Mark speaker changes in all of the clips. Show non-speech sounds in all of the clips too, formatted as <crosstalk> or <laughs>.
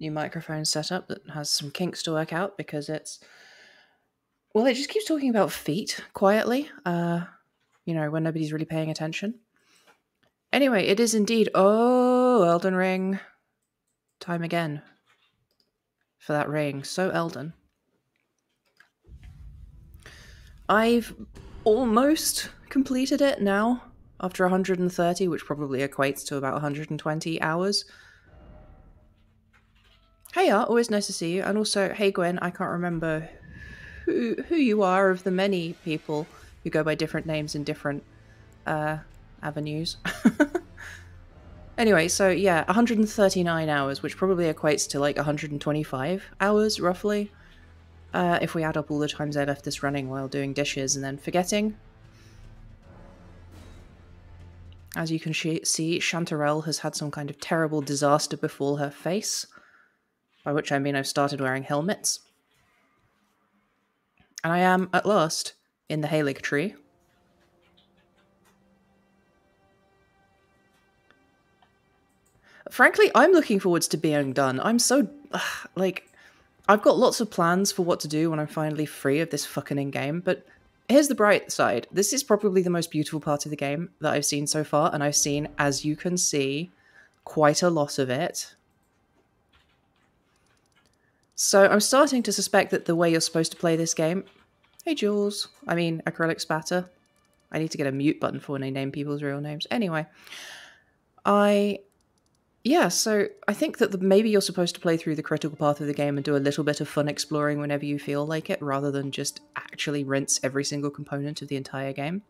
Speaker 1: new microphone setup that has some kinks to work out because it's well, it just keeps talking about feet quietly. Uh, you know, when nobody's really paying attention. Anyway, it is indeed oh Elden Ring. Time again for that ring. So Elden. I've almost completed it now after 130, which probably equates to about 120 hours. Hey, Art, always nice to see you. And also, hey, Gwen, I can't remember who, who you are of the many people who go by different names in different uh, avenues. <laughs> anyway, so yeah, 139 hours, which probably equates to like 125 hours roughly. Uh, if we add up all the times I left this running while doing dishes and then forgetting. As you can see, Chanterelle has had some kind of terrible disaster befall her face, by which I mean I've started wearing helmets. And I am, at last, in the Haligtree. Frankly, I'm looking forwards to being done. I'm so, <sighs> like, I've got lots of plans for what to do when I'm finally free of this fucking in game, but here's the bright side. This is probably the most beautiful part of the game that I've seen so far, and I've seen, as you can see, quite a lot of it. So I'm starting to suspect that the way you're supposed to play this game... Hey, Jules. I mean, acrylic spatter. I need to get a mute button for when I name people's real names. Anyway, I yeah, so I think that the, maybe you're supposed to play through the critical path of the game and do a little bit of fun exploring whenever you feel like it, rather than just actually rinse every single component of the entire game.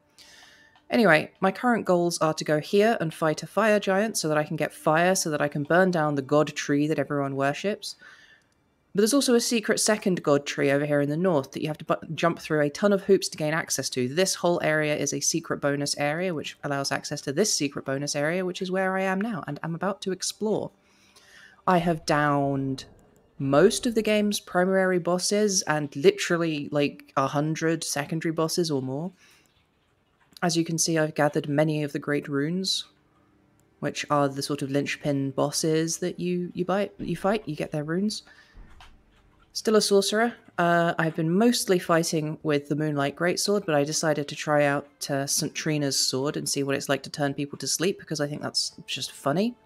Speaker 1: Anyway, my current goals are to go here and fight a fire giant so that I can get fire so that I can burn down the god tree that everyone worships, but there's also a secret second god tree over here in the north that you have to bu- jump through a ton of hoops to gain access to. This whole area is a secret bonus area, which allows access to this secret bonus area, which is where I am now and I'm about to explore. I have downed most of the game's primary bosses and literally like a hundred secondary bosses or more. As you can see, I've gathered many of the great runes, which are the sort of linchpin bosses that you you buy you fight. You get their runes. Still a sorcerer. Uh, I've been mostly fighting with the Moonlight Greatsword, but I decided to try out uh, St. Trina's sword and see what it's like to turn people to sleep because I think that's just funny.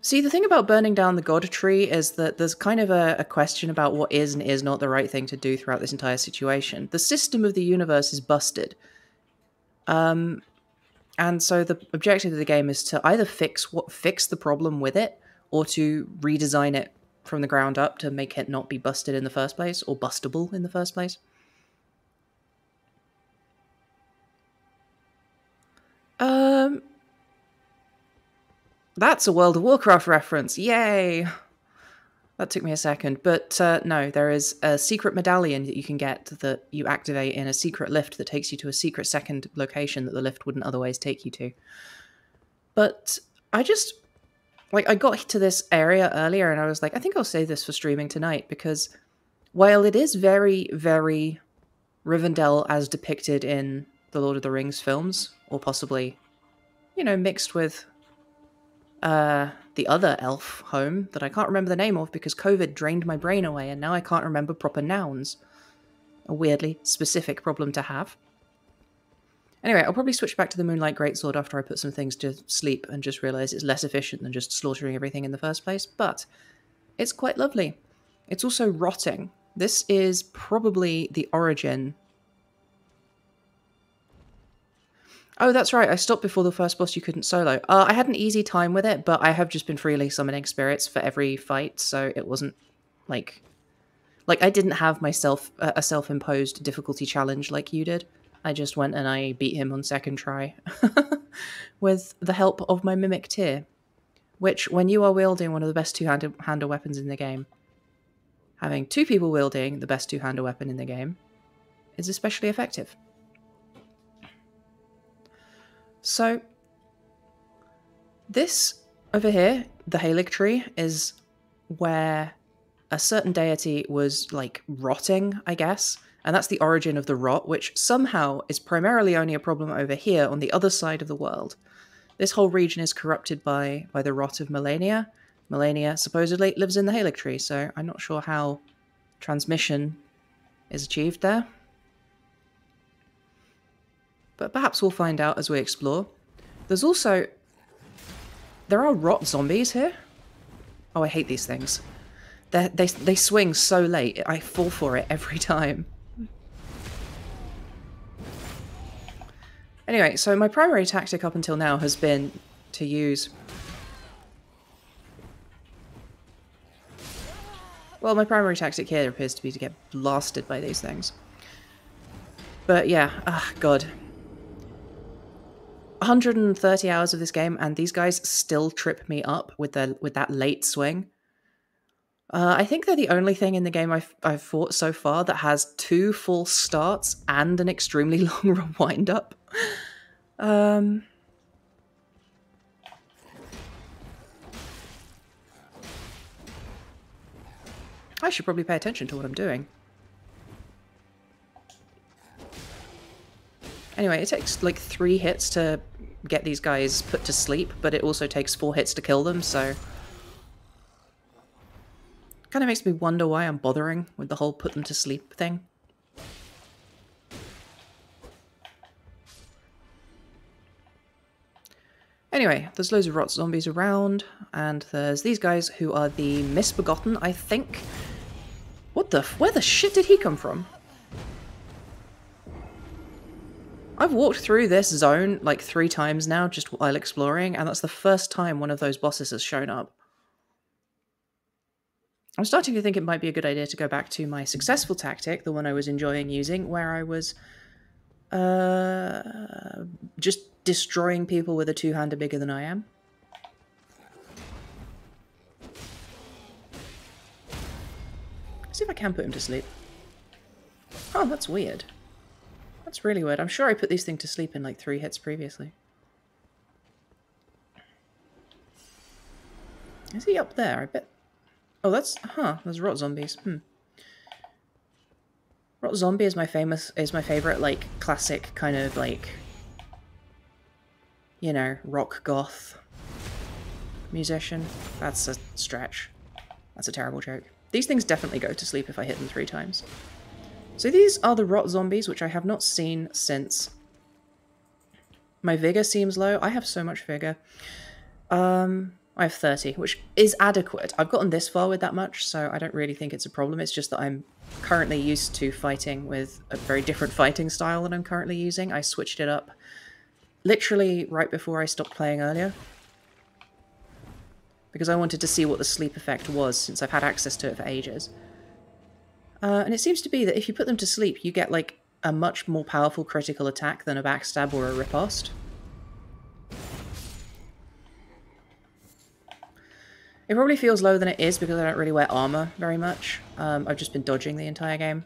Speaker 1: See, the thing about burning down the god tree is that there's kind of a, a, question about what is and is not the right thing to do throughout this entire situation. The system of the universe is busted. Um, and so the objective of the game is to either fix what fix the problem with it or to redesign it from the ground up to make it not be busted in the first place or bustable in the first place. Um, that's a World of Warcraft reference. Yay! That took me a second, but uh, no, there is a secret medallion that you can get that you activate in a secret lift that takes you to a secret second location that the lift wouldn't otherwise take you to. But I just like I got to this area earlier and I was like, I think I'll save this for streaming tonight because while it is very, very Rivendell as depicted in the Lord of the Rings films, or possibly, you know, mixed with uh, the other elf home that I can't remember the name of because COVID drained my brain away and now I can't remember proper nouns. A weirdly specific problem to have. Anyway, I'll probably switch back to the Moonlight Greatsword after I put some things to sleep and just realize it's less efficient than just slaughtering everything in the first place, but it's quite lovely. It's also rotting. This is probably the origin. Oh, that's right. I stopped before the first boss you couldn't solo. Uh, I had an easy time with it, but I have just been freely summoning spirits for every fight, so it wasn't like like I didn't have myself a self-imposed difficulty challenge like you did. I just went and I beat him on second try <laughs> with the help of my Mimic Tear, which, when you are wielding one of the best two-handed handle weapons in the game, having two people wielding the best two-handed weapon in the game is especially effective. So, this over here, the Haligtree, is where a certain deity was like rotting, I guess, and that's the origin of the rot, which somehow is primarily only a problem over here on the other side of the world. This whole region is corrupted by by the rot of Malenia. Malenia supposedly lives in the Haligtree, so I'm not sure how transmission is achieved there. But perhaps we'll find out as we explore. There's also... There are rot zombies here. Oh, I hate these things. They're, they they swing so late. I fall for it every <laughs> time. Anyway, so my primary tactic up until now has been to use... Well, my primary tactic here appears to be to get blasted by these things. But yeah, ah, god. 130 hours of this game, and these guys still trip me up with their with that late swing. Uh, I think they're the only thing in the game I've, I've fought so far that has two full starts and an extremely <laughs> long wind up. Um, I should probably pay attention to what I'm doing. Anyway, it takes like three hits to get these guys put to sleep, but it also takes four hits to kill them, so... Kind of makes me wonder why I'm bothering with the whole put them to sleep thing. Anyway, there's loads of rot zombies around, and there's these guys who are the Misbegotten, I think. What the where the shit did he come from? I've walked through this zone like three times now just while exploring, and that's the first time one of those bosses has shown up. I'm starting to think it might be a good idea to go back to my successful tactic, the one I was enjoying using, where I was uh, just destroying people with a two-hander bigger than I am. Let's see if I can put him to sleep. Oh, that's weird. That's really weird. I'm sure I put these things to sleep in like three hits previously. Is he up there? I bet... Oh, that's... Huh, there's rot zombies. Hmm. Rot zombie is my famous... is my favourite, like, classic kind of, like, you know, rock goth musician. That's a stretch. That's a terrible joke. These things definitely go to sleep if I hit them three times. So these are the rot zombies, which I have not seen since. My vigor seems low. I have so much vigor. Um, I have 30, which is adequate. I've gotten this far with that much, so I don't really think it's a problem. It's just that I'm currently used to fighting with a very different fighting style than I'm currently using. I switched it up literally right before I stopped playing earlier. Because I wanted to see what the sleep effect was, since I've had access to it for ages. Uh, and it seems to be that if you put them to sleep, you get, like, a much more powerful critical attack than a backstab or a riposte. It probably feels lower than it is because I don't really wear armor very much. Um, I've just been dodging the entire game.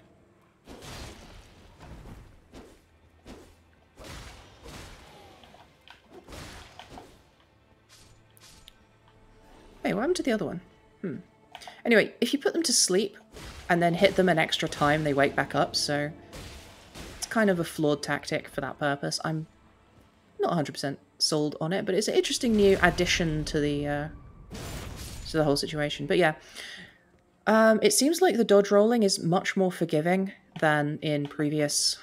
Speaker 1: Hey, what happened to the other one? Hmm. Anyway, if you put them to sleep and then hit them an extra time, they wake back up, so it's kind of a flawed tactic for that purpose. I'm not 100% sold on it, but it's an interesting new addition to the uh, to the whole situation. But yeah, um, it seems like the dodge rolling is much more forgiving than in previous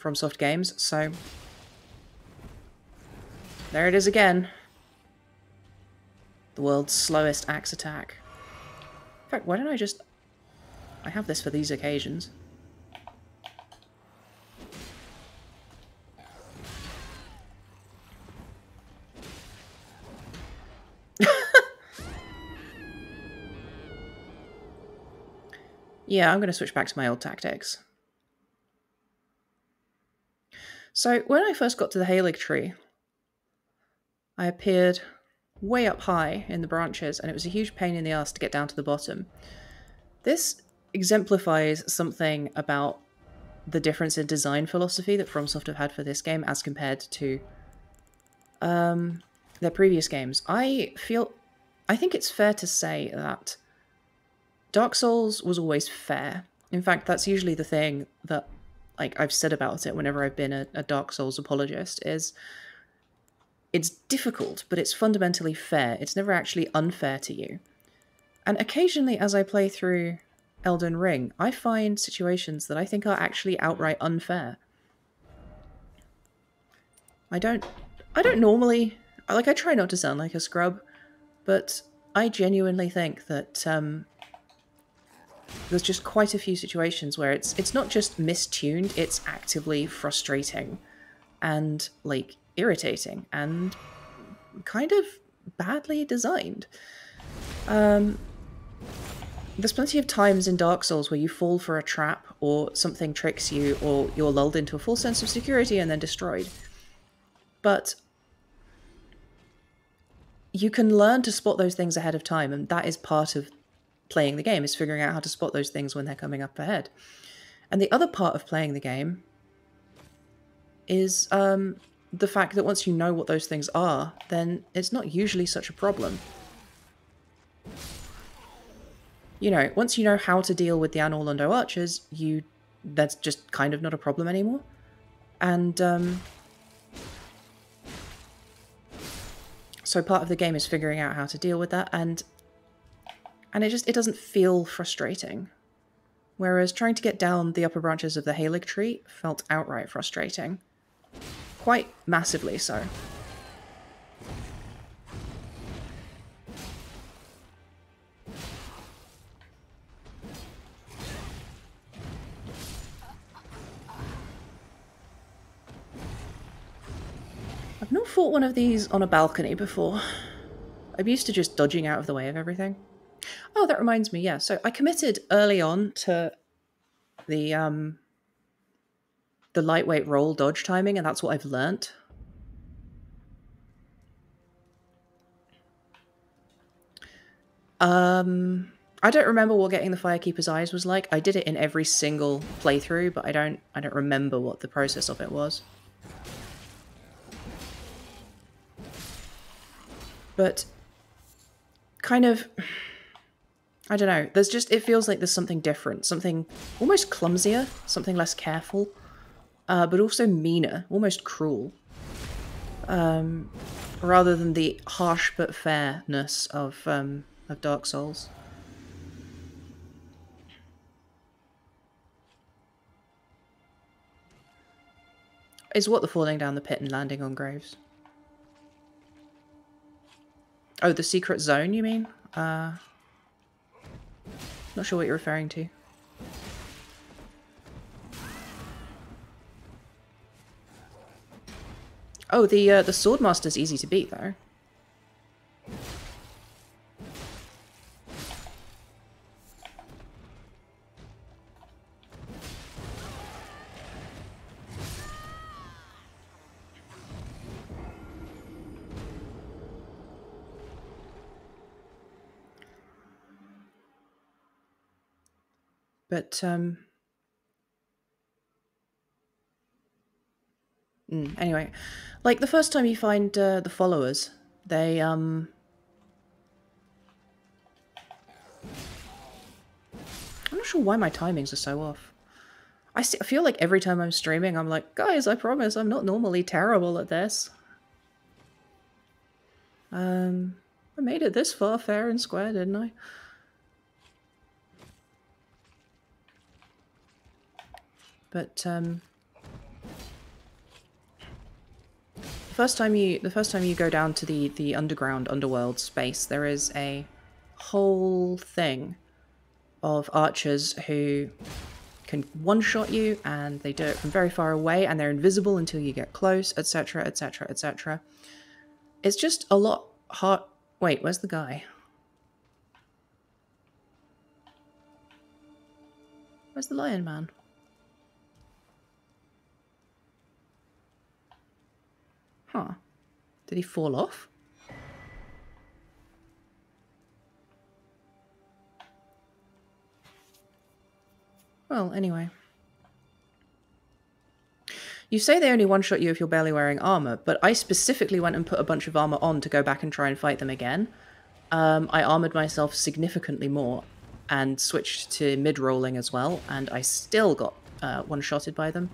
Speaker 1: FromSoft games, so there it is again. The world's slowest axe attack. In fact, why don't I just... I have this for these occasions. Yeah, I'm going to switch back to my old tactics. So, when I first got to the Haligtree, I appeared way up high in the branches, and it was a huge pain in the ass to get down to the bottom. This exemplifies something about the difference in design philosophy that FromSoft have had for this game as compared to um, their previous games. I feel, I think it's fair to say that Dark Souls was always fair. In fact, that's usually the thing that like I've said about it whenever I've been a, a Dark Souls apologist is it's difficult, but it's fundamentally fair. It's never actually unfair to you. And occasionally, as I play through Elden Ring, I find situations that I think are actually outright unfair. I don't I don't normally like I try not to sound like a scrub, but I genuinely think that um, there's just quite a few situations where it's it's not just mistuned, it's actively frustrating and like irritating and kind of badly designed. Um, there's plenty of times in Dark Souls where you fall for a trap or something tricks you or you're lulled into a false sense of security and then destroyed. But you can learn to spot those things ahead of time and that is part of playing the game is figuring out how to spot those things when they're coming up ahead. And the other part of playing the game is um, the fact that once you know what those things are, then it's not usually such a problem. You know, once you know how to deal with the Anor Londo archers, you that's just kind of not a problem anymore. And um, so part of the game is figuring out how to deal with that, and and it just it doesn't feel frustrating. Whereas trying to get down the upper branches of the Haligtree felt outright frustrating. Quite massively so. I've not fought one of these on a balcony before. I'm used to just dodging out of the way of everything. Oh, that reminds me. Yeah, so I committed early on to the um the lightweight roll dodge timing, and that's what I've learnt. Um, I don't remember what getting the Firekeeper's Eyes was like. I did it in every single playthrough, but I don't I don't remember what the process of it was. But kind of I don't know. There's just, it feels like there's something different, something almost clumsier, something less careful, uh, but also meaner, almost cruel. Um, rather than the harsh but fairness of, um, of Dark Souls. Is what the falling down the pit and landing on graves? Oh, the secret zone, you mean? Uh, not sure what you're referring to. Oh, the uh, the Swordmaster's easy to beat, though. But um, mm, anyway, like the first time you find uh, the followers, they um. I'm not sure why my timings are so off. I, feel like every time I'm streaming, I'm like, guys, I promise I'm not normally terrible at this. Um, I made it this far fair and square, didn't I? But um, the first time you the first time you go down to the the underground underworld space, there is a whole thing of archers who can one-shot you and they do it from very far away and they're invisible until you get close, etc, etc, etc. It's just a lot hard. Wait, where's the guy? Where's the lion man? Huh. Did he fall off? Well, anyway. You say they only one-shot you if you're barely wearing armor, but I specifically went and put a bunch of armor on to go back and try and fight them again. Um, I armored myself significantly more and switched to mid-rolling as well, and I still got uh, one-shotted by them.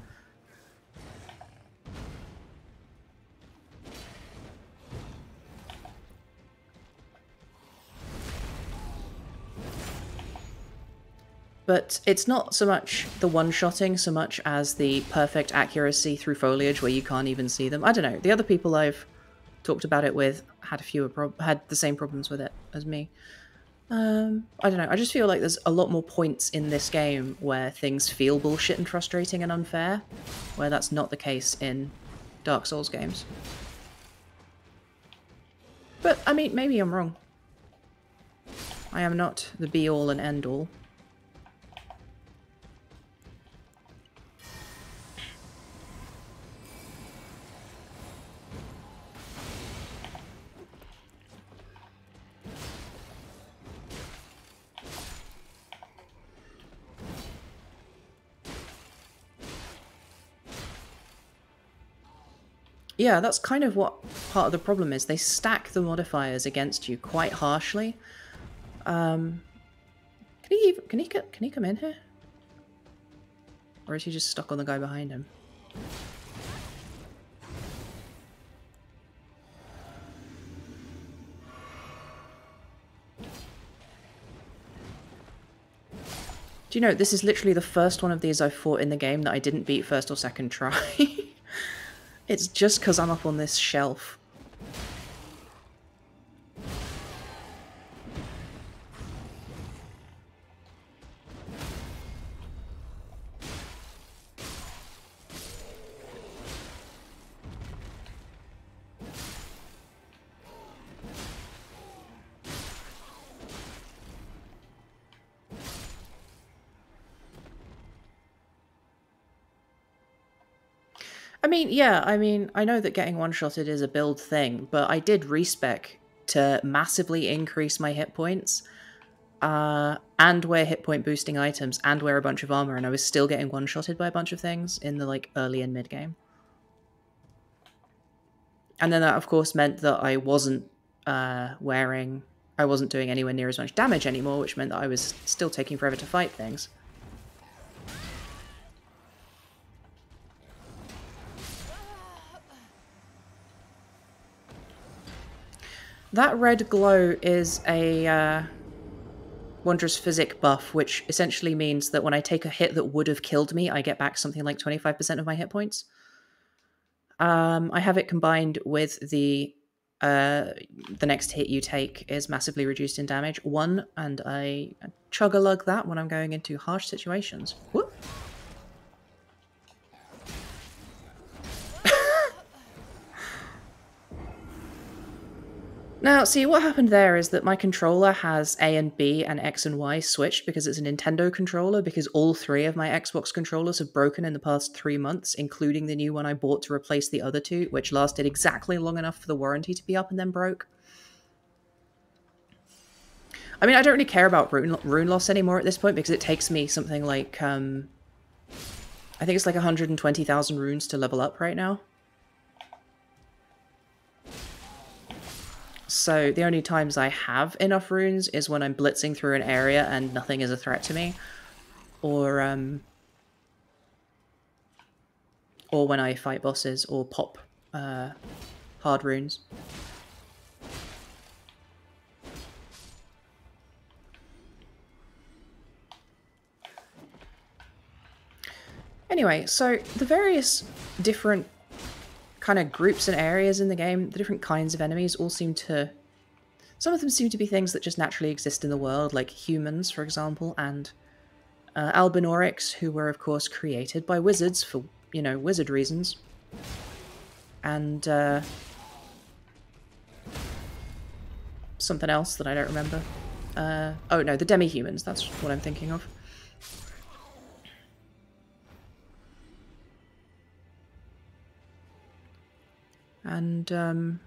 Speaker 1: But it's not so much the one-shotting so much as the perfect accuracy through foliage where you can't even see them. I don't know. The other people I've talked about it with had a fewer had the same problems with it as me. Um, I don't know. I just feel like there's a lot more points in this game where things feel bullshit and frustrating and unfair, where that's not the case in Dark Souls games. But, I mean, maybe I'm wrong. I am not the be-all and end-all. Yeah, that's kind of what part of the problem is. They stack the modifiers against you quite harshly. Um, can he even, can he can he come in here? Or is he just stuck on the guy behind him? Do you know, this is literally the first one of these I've fought in the game that I didn't beat first or second try. <laughs> It's just because I'm up on this shelf. Yeah, I mean, I know that getting one-shotted is a build thing, but I did respec to massively increase my hit points, uh, and wear hit point boosting items, and wear a bunch of armor, and I was still getting one-shotted by a bunch of things in the, like, early and mid-game. And then that, of course, meant that I wasn't uh, wearing... I wasn't doing anywhere near as much damage anymore, which meant that I was still taking forever to fight things. That red glow is a uh, Wondrous Physic buff, which essentially means that when I take a hit that would have killed me, I get back something like 25% of my hit points. Um, I have it combined with the uh, the next hit you take is massively reduced in damage. One, and I chug a lug that when I'm going into harsh situations. Whoop. Now, see, what happened there is that my controller has A and B and X and Y switched because it's a Nintendo controller, because all three of my Xbox controllers have broken in the past three months, including the new one I bought to replace the other two, which lasted exactly long enough for the warranty to be up and then broke. I mean, I don't really care about rune, rune loss anymore at this point because it takes me something like, um, I think it's like 120,000 runes to level up right now. So the only times I have enough runes is when I'm blitzing through an area and nothing is a threat to me. Or, um... Or when I fight bosses or pop uh, hard runes. Anyway, so the various different kind of groups and areas in the game, the different kinds of enemies all seem to... Some of them seem to be things that just naturally exist in the world, like humans, for example, and uh, Albinaurics, who were, of course, created by wizards for, you know, wizard reasons. And, uh, Something else that I don't remember. Uh, oh, no, the demi-humans, that's what I'm thinking of. And um,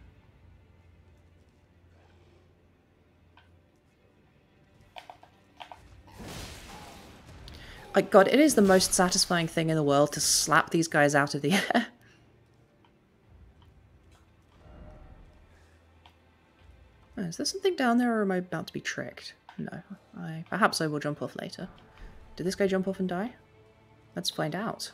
Speaker 1: like God, it is the most satisfying thing in the world to slap these guys out of the <laughs> air. oh, is there something down there or am I about to be tricked? No. I Perhaps I will jump off later. Did this guy jump off and die? Let's find out.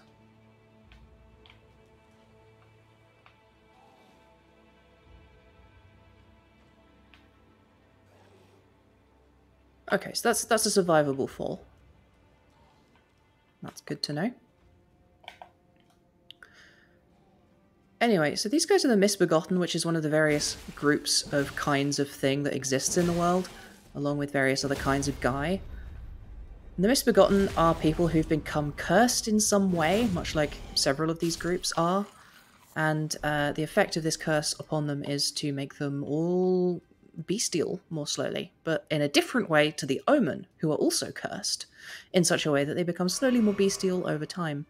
Speaker 1: Okay, so that's that's a survivable fall. That's good to know. Anyway, so these guys are the Misbegotten, which is one of the various groups of kinds of thing that exists in the world, along with various other kinds of guy. And the Misbegotten are people who've become cursed in some way, much like several of these groups are. And uh, the effect of this curse upon them is to make them all bestial more slowly, but in a different way to the Omen, who are also cursed, in such a way that they become slowly more bestial over time.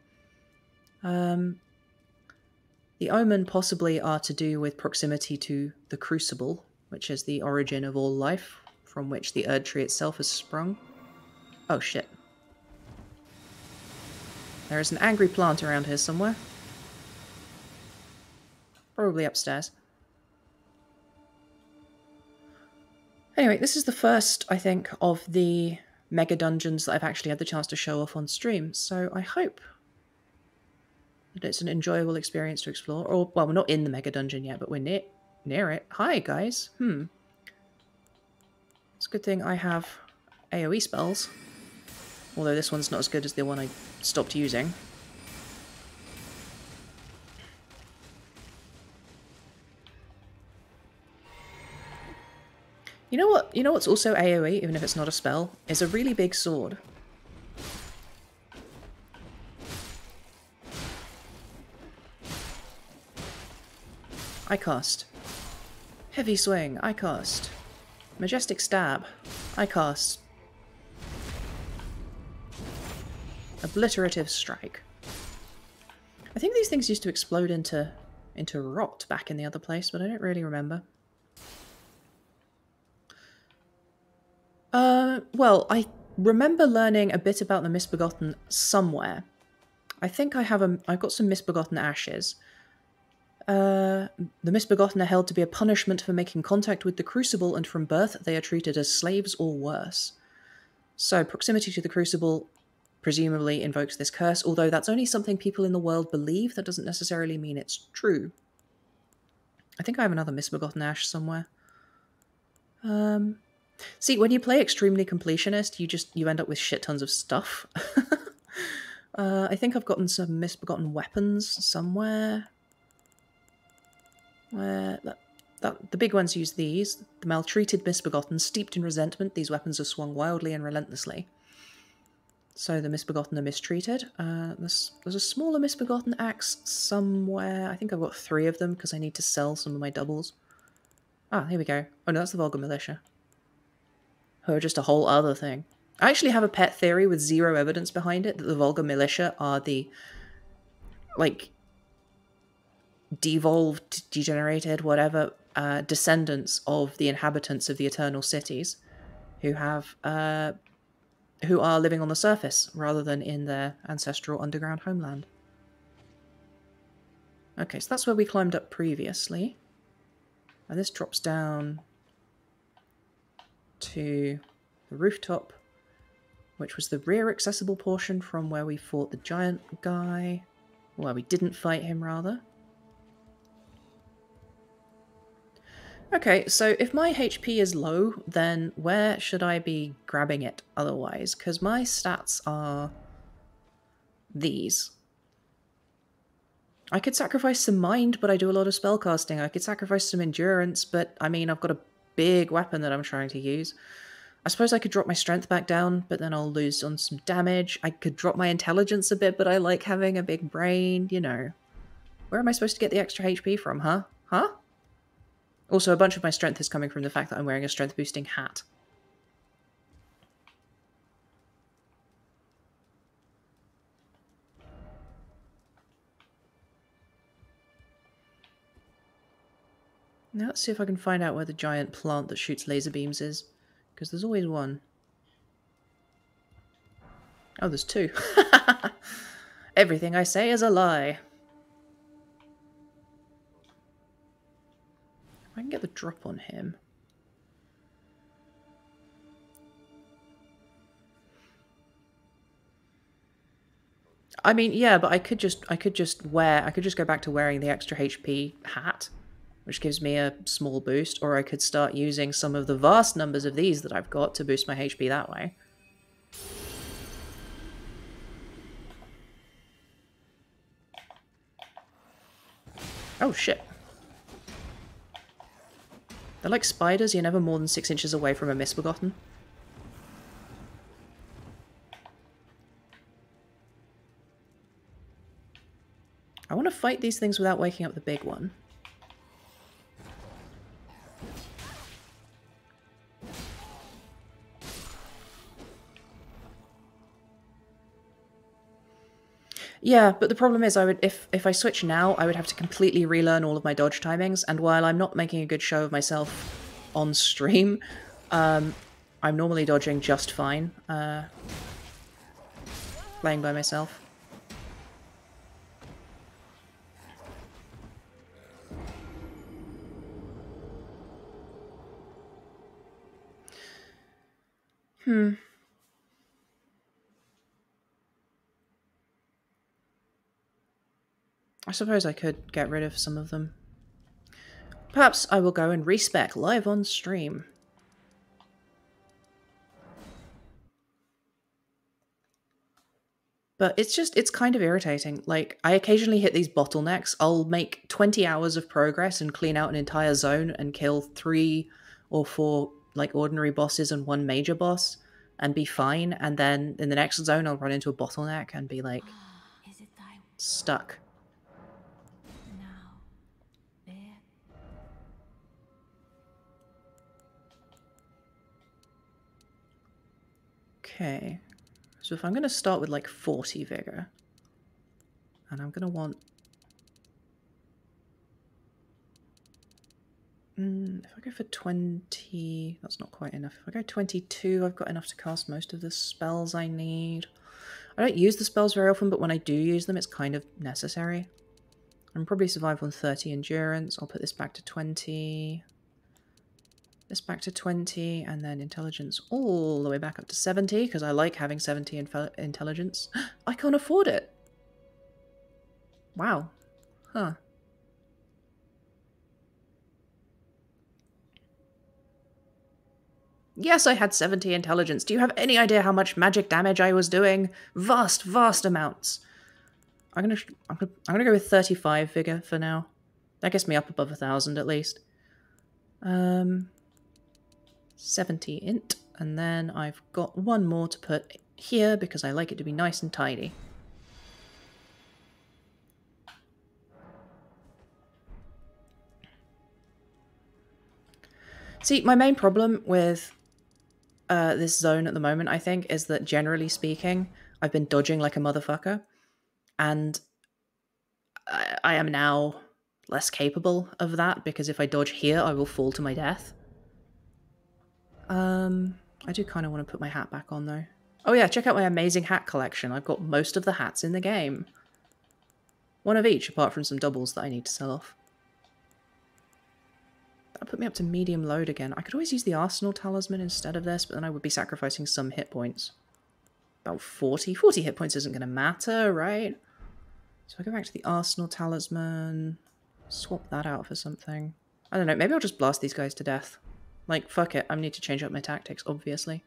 Speaker 1: Um, the Omen possibly are to do with proximity to the Crucible, which is the origin of all life, from which the Erd Tree itself has sprung. Oh shit. There is an angry plant around here somewhere. Probably upstairs. Anyway, this is the first, I think, of the mega dungeons that I've actually had the chance to show off on stream, so I hope that it's an enjoyable experience to explore. Or, well, we're not in the mega dungeon yet, but we're near, near it. Hi, guys. Hmm. It's a good thing I have AoE spells. Although this one's not as good as the one I stopped using. You know what? You know what's also AoE, even if it's not a spell? Is a really big sword. I cast. Heavy swing, I cast. Majestic stab, I cast. Obliterative strike. I think these things used to explode into into rot back in the other place, but I don't really remember. Uh, well, I remember learning a bit about the Misbegotten somewhere. I think I have a, I've got some Misbegotten ashes, uh, the misbegotten are held to be a punishment for making contact with the crucible, and from birth they are treated as slaves or worse. So, proximity to the crucible presumably invokes this curse, although that's only something people in the world believe. That doesn't necessarily mean it's true. I think I have another misbegotten ash somewhere. Um, see, when you play extremely completionist, you just you end up with shit tons of stuff. <laughs> uh, I think I've gotten some misbegotten weapons somewhere. Where that, that, the big ones use these. The maltreated misbegotten, steeped in resentment, these weapons are swung wildly and relentlessly. So the misbegotten are mistreated. Uh, there's, there's a smaller misbegotten axe somewhere. I think I've got three of them because I need to sell some of my doubles. Ah, here we go. Oh no, that's the Vulgar Militia. Who are just a whole other thing. I actually have a pet theory with zero evidence behind it that the Vulgar Militia are the, like, devolved, degenerated, whatever, uh, descendants of the inhabitants of the eternal cities, who have uh, who are living on the surface rather than in their ancestral underground homeland. Okay, so that's where we climbed up previously. And this drops down to the rooftop, which was the rear accessible portion from where we fought the giant guy. Well, we didn't fight him, rather. Okay, so if my HP is low, then where should I be grabbing it otherwise? Because my stats are these. I could sacrifice some mind, but I do a lot of spellcasting. I could sacrifice some endurance, but I mean, I've got a big weapon that I'm trying to use. I suppose I could drop my strength back down, but then I'll lose on some damage. I could drop my intelligence a bit, but I like having a big brain, you know. Where am I supposed to get the extra HP from, huh? Huh? Also, a bunch of my strength is coming from the fact that I'm wearing a strength boosting hat. Now let's see if I can find out where the giant plant that shoots laser beams is. Because there's always one. Oh, there's two. <laughs> Everything I say is a lie. If I can get the drop on him. I mean, yeah, but I could just I could just wear I could just go back to wearing the extra HP hat, which gives me a small boost, or I could start using some of the vast numbers of these that I've got to boost my HP that way. Oh shit. They're like spiders, you're never more than six inches away from a misbegotten. I want to fight these things without waking up the big one. Yeah, but the problem is I would if if I switch now, I would have to completely relearn all of my dodge timings, and while I'm not making a good show of myself on stream, um, I'm normally dodging just fine, uh, playing by myself. Hmm. I suppose I could get rid of some of them. Perhaps I will go and respec live on stream. But it's just, it's kind of irritating. Like, I occasionally hit these bottlenecks. I'll make 20 hours of progress and clean out an entire zone and kill three or four, like, ordinary bosses and one major boss and be fine. And then in the next zone, I'll run into a bottleneck and be, like, <gasps> stuck. Okay. So if I'm going to start with like 40 vigor, and I'm going to want... Mm, if I go for 20, that's not quite enough. If I go 22, I've got enough to cast most of the spells I need. I don't use the spells very often, but when I do use them, it's kind of necessary. I'm probably survive on 30 endurance. I'll put this back to 20 this back to 20, and then intelligence all the way back up to 70, because I like having 70 in intelligence. <gasps> I can't afford it! Wow. Huh. Yes, I had 70 intelligence. Do you have any idea how much magic damage I was doing? Vast, vast amounts. I'm gonna, I'm gonna, I'm gonna go with 35 vigor for now. That gets me up above a thousand at least. Um, 70 int, and then I've got one more to put here because I like it to be nice and tidy. See, my main problem with uh, this zone at the moment, I think, is that generally speaking, I've been dodging like a motherfucker, and I, I am now less capable of that because if I dodge here, I will fall to my death. Um, I do kind of want to put my hat back on though. Oh yeah, check out my amazing hat collection. I've got most of the hats in the game. One of each, apart from some doubles that I need to sell off. That put me up to medium load again. I could always use the Arsenal Talisman instead of this, but then I would be sacrificing some hit points. About 40. 40 hit points isn't going to matter, right? So I go back to the Arsenal Talisman. Swap that out for something. I don't know, maybe I'll just blast these guys to death. Like, fuck it, I need to change up my tactics, obviously.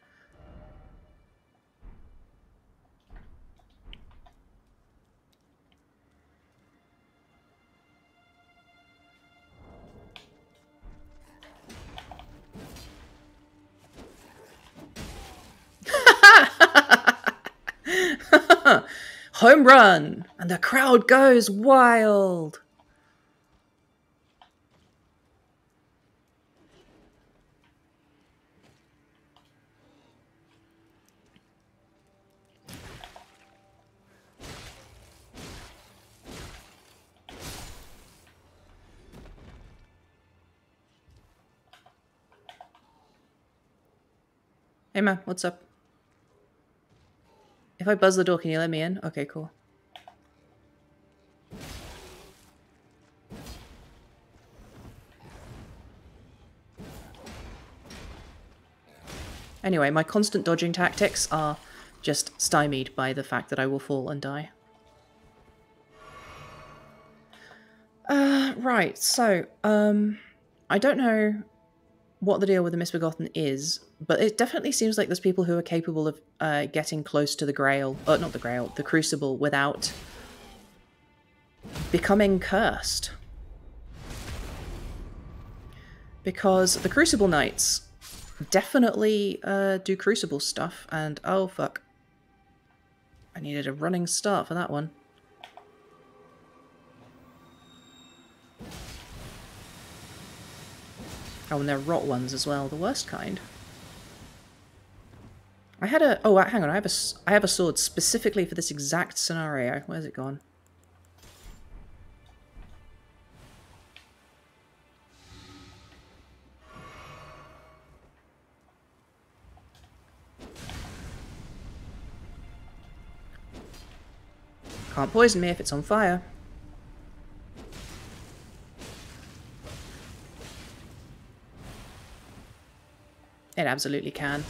Speaker 1: <laughs> Home run! And the crowd goes wild! Hey man, what's up? If I buzz the door, can you let me in? Okay, cool. Anyway, my constant dodging tactics are just stymied by the fact that I will fall and die. Uh, right, so, um, I don't know what the deal with the Misbegotten is, but it definitely seems like there's people who are capable of uh, getting close to the Grail, uh, not the Grail, the Crucible, without becoming cursed. Because the Crucible Knights definitely uh, do Crucible stuff, and oh fuck. I needed a running start for that one. Oh, and they're rot ones as well, the worst kind. I had a... Oh, uh, hang on, I have a, I have a sword specifically for this exact scenario. Where's it gone? Can't poison me if it's on fire. It absolutely can.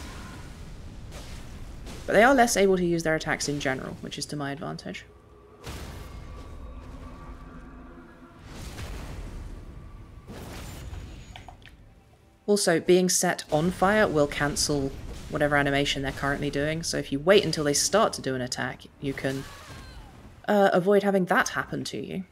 Speaker 1: But they are less able to use their attacks in general, which is to my advantage. Also, being set on fire will cancel whatever animation they're currently doing, so if you wait until they start to do an attack, you can uh, avoid having that happen to you.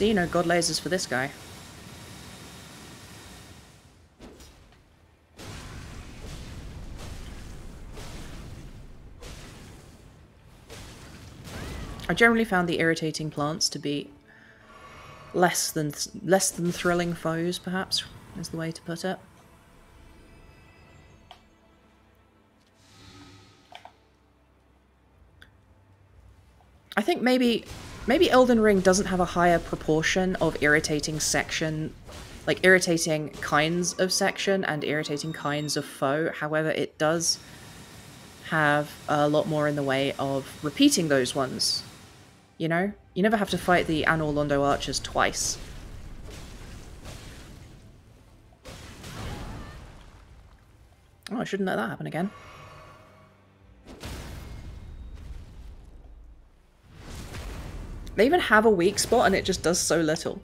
Speaker 1: See, no god lasers for this guy. I generally found the irritating plants to be less than less than thrilling foes, perhaps, is the way to put it. I think maybe maybe Elden Ring doesn't have a higher proportion of irritating section, like irritating kinds of section and irritating kinds of foe. However, it does have a lot more in the way of repeating those ones. You know? You never have to fight the Anor Londo archers twice. Oh, I shouldn't let that happen again. They even have a weak spot and it just does so little.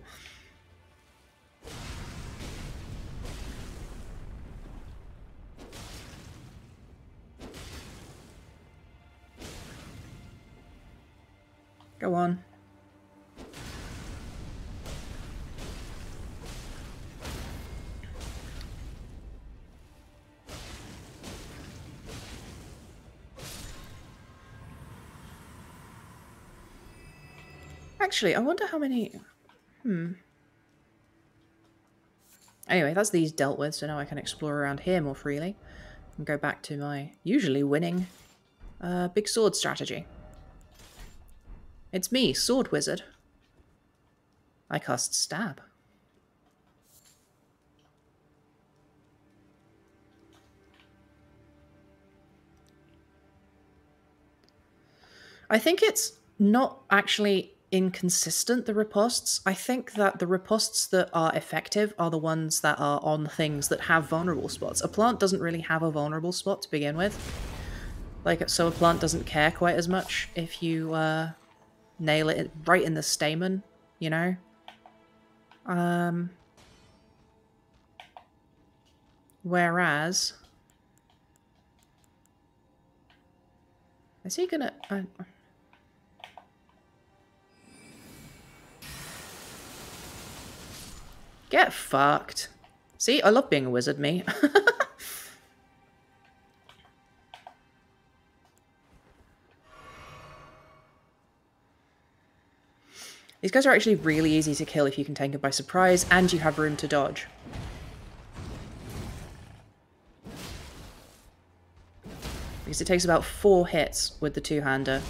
Speaker 1: Go on. Actually, I wonder how many... Hmm. Anyway, that's these dealt with, so now I can explore around here more freely. And go back to my usually winning uh, big sword strategy. It's me, Sword Wizard. I cast Stab. I think it's not actually inconsistent, the ripostes. I think that the ripostes that are effective are the ones that are on things that have vulnerable spots. A plant doesn't really have a vulnerable spot to begin with. Like, so a plant doesn't care quite as much if you uh, nail it right in the stamen, you know? Um, whereas... Is he gonna... Uh, Get fucked. See, I love being a wizard, me. <laughs> These guys are actually really easy to kill if you can take them by surprise and you have room to dodge. Because it takes about four hits with the two-hander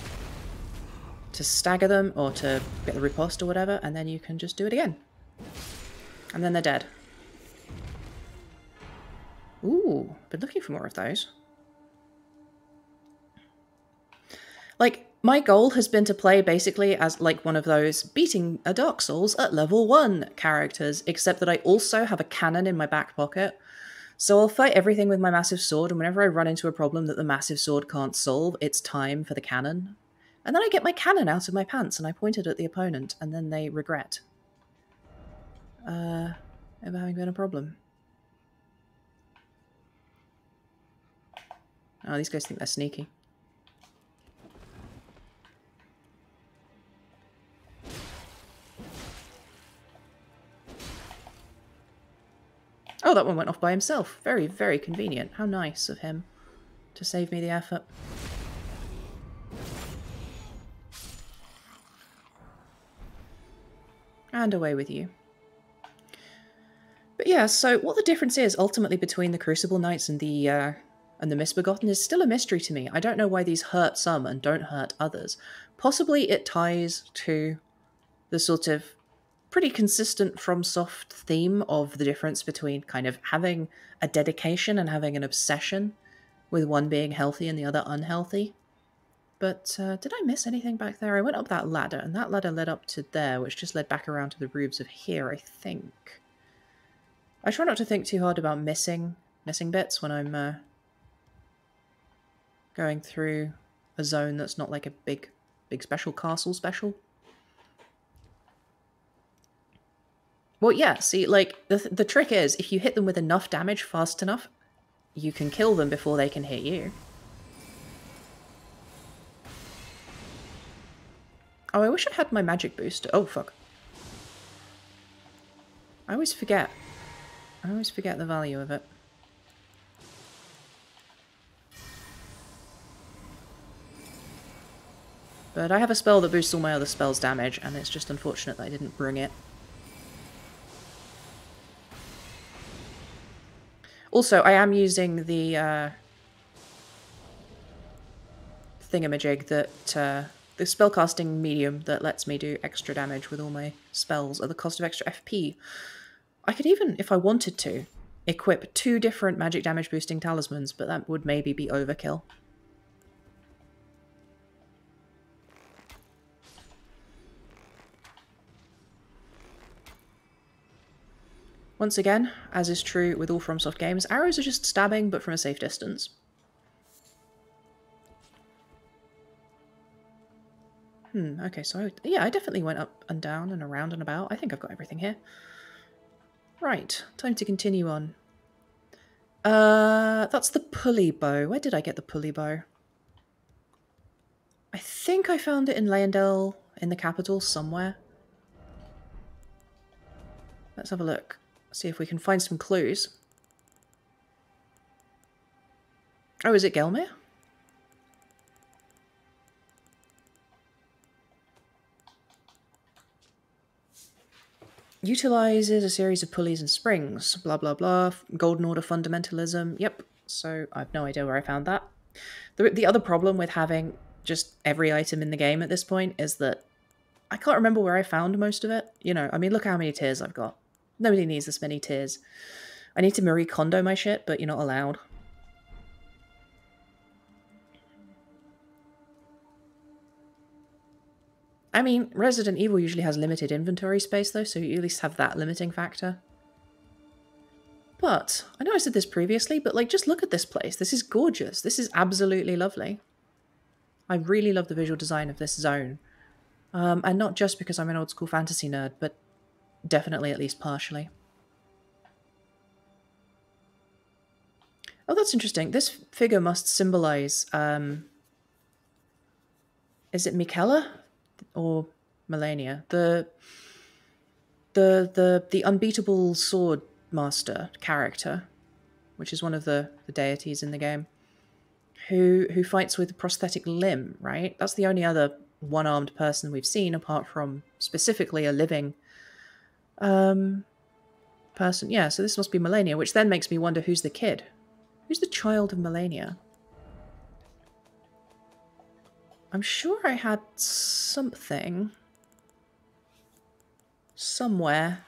Speaker 1: to stagger them or to get the riposte or whatever, and then you can just do it again. And then they're dead. Ooh, been looking for more of those. Like, my goal has been to play basically as like one of those beating a Dark Souls at level 1 characters, except that I also have a cannon in my back pocket. So I'll fight everything with my massive sword, and whenever I run into a problem that the massive sword can't solve, it's time for the cannon. And then I get my cannon out of my pants and I point it at the opponent, and then they regret uh, ever having been a problem. Oh, these guys think they're sneaky. Oh, that one went off by himself. Very, very convenient. How nice of him to save me the effort. And away with you. But yeah, so what the difference is ultimately between the Crucible Knights and the uh, and the Misbegotten is still a mystery to me. I don't know why these hurt some and don't hurt others. Possibly it ties to the sort of pretty consistent FromSoft theme of the difference between kind of having a dedication and having an obsession, with one being healthy and the other unhealthy. But uh, did I miss anything back there? I went up that ladder, and that ladder led up to there, which just led back around to the roofs of here, I think. I try not to think too hard about missing missing bits when I'm uh, going through a zone that's not like a big, big special castle special. Well, yeah, see, like, the, th the trick is, if you hit them with enough damage fast enough, you can kill them before they can hit you. Oh, I wish I had my magic boost. Oh, fuck. I always forget. I always forget the value of it. But I have a spell that boosts all my other spells' damage, and it's just unfortunate that I didn't bring it. Also, I am using the uh, thingamajig that uh, the spellcasting medium that lets me do extra damage with all my spells at the cost of extra FP. I could even, if I wanted to, equip two different magic damage boosting talismans, but that would maybe be overkill. Once again, as is true with all FromSoft games, arrows are just stabbing, but from a safe distance. Hmm, okay, so yeah, I definitely went up and down and around and about. I think I've got everything here. Right, time to continue on. Uh, that's the pulley bow. Where did I get the pulley bow? I think I found it in Leyndell in the capital somewhere. Let's have a look. See if we can find some clues. Oh, is it Gelmir? Utilizes a series of pulleys and springs. Blah, blah, blah. Golden Order fundamentalism. Yep. So I have no idea where I found that. The, the other problem with having just every item in the game at this point is that I can't remember where I found most of it. You know, I mean, look how many tears I've got. Nobody needs this many tears. I need to Marie Kondo my shit, but you're not allowed. I mean, Resident Evil usually has limited inventory space though, so you at least have that limiting factor. But, I know I said this previously, but like, just look at this place. This is gorgeous. This is absolutely lovely. I really love the visual design of this zone. Um, and not just because I'm an old school fantasy nerd, but Definitely, at least partially. Oh, that's interesting. This figure must symbolize. Um, is it Miquella or Malenia? The the the the unbeatable sword master character, which is one of the the deities in the game, who who fights with a prosthetic limb. Right. That's the only other one-armed person we've seen, apart from specifically a living um, person. Yeah, so this must be Malenia, which then makes me wonder who's the kid. Who's the child of Malenia? I'm sure I had something somewhere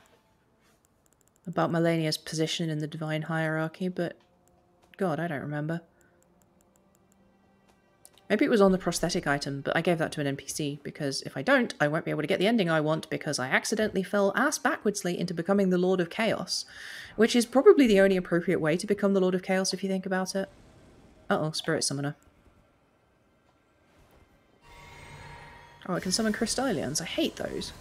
Speaker 1: about Malenia's position in the divine hierarchy, but God, I don't remember. Maybe it was on the prosthetic item, but I gave that to an NPC, because if I don't, I won't be able to get the ending I want because I accidentally fell ass backwardsly into becoming the Lord of Chaos, which is probably the only appropriate way to become the Lord of Chaos if you think about it. Uh-oh, Spirit Summoner. Oh, I can summon Crystalians. I hate those.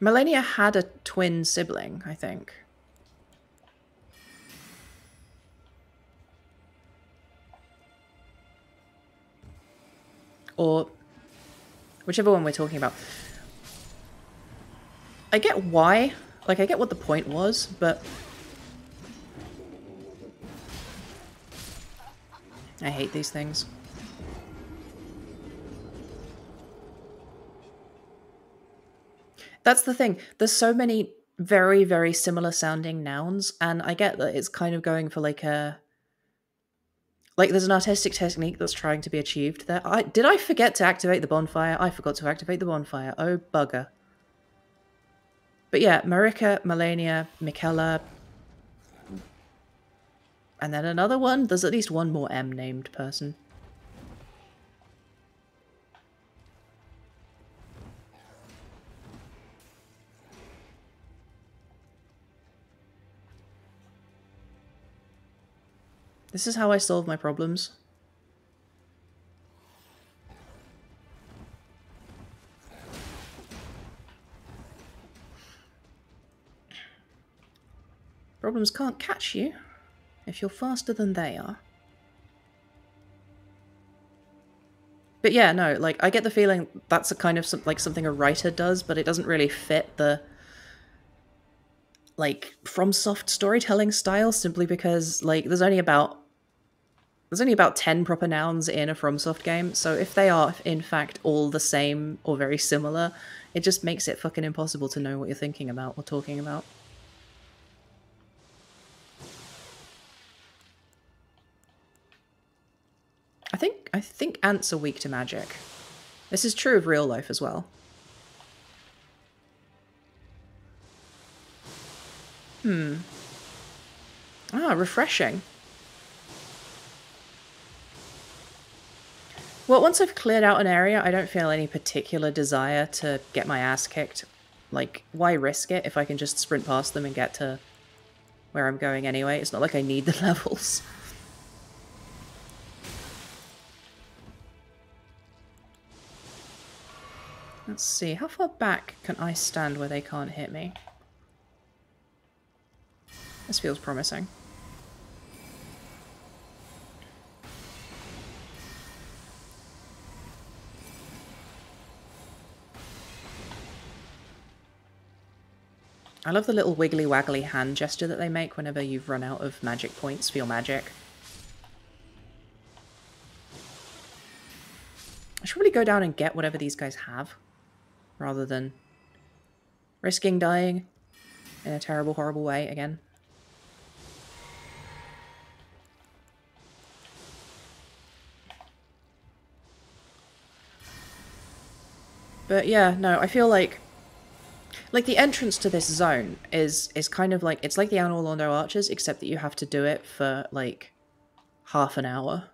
Speaker 1: Malenia had a twin sibling, I think. Or Whichever one we're talking about. I get why. Like, I get what the point was, but... I hate these things. That's the thing. There's so many very, very similar sounding nouns, and I get that it's kind of going for like a like there's an artistic technique that's trying to be achieved there. I did I forget to activate the bonfire? I forgot to activate the bonfire. Oh bugger. But yeah, Marika, Malenia, Miquella, and then another one. There's at least one more M named person. This is how I solve my problems. Problems can't catch you if you're faster than they are. But yeah, no, like I get the feeling that's a kind of some, like something a writer does, but it doesn't really fit the like FromSoft storytelling style simply because like there's only about there's only about 10 proper nouns in a FromSoft game, so if they are in fact all the same or very similar, it just makes it fucking impossible to know what you're thinking about or talking about. I think I think ants are weak to magic. This is true of real life as well. Hmm. Ah, refreshing. Well, once I've cleared out an area, I don't feel any particular desire to get my ass kicked. Like, why risk it if I can just sprint past them and get to where I'm going anyway? It's not like I need the <laughs> levels. Let's see, how far back can I stand where they can't hit me? This feels promising. I love the little wiggly waggly hand gesture that they make whenever you've run out of magic points for your magic. I should really go down and get whatever these guys have, rather than risking dying in a terrible, horrible way again. But yeah, no, I feel like like the entrance to this zone is is kind of like it's like the Anor Londo Arches, except that you have to do it for like half an hour.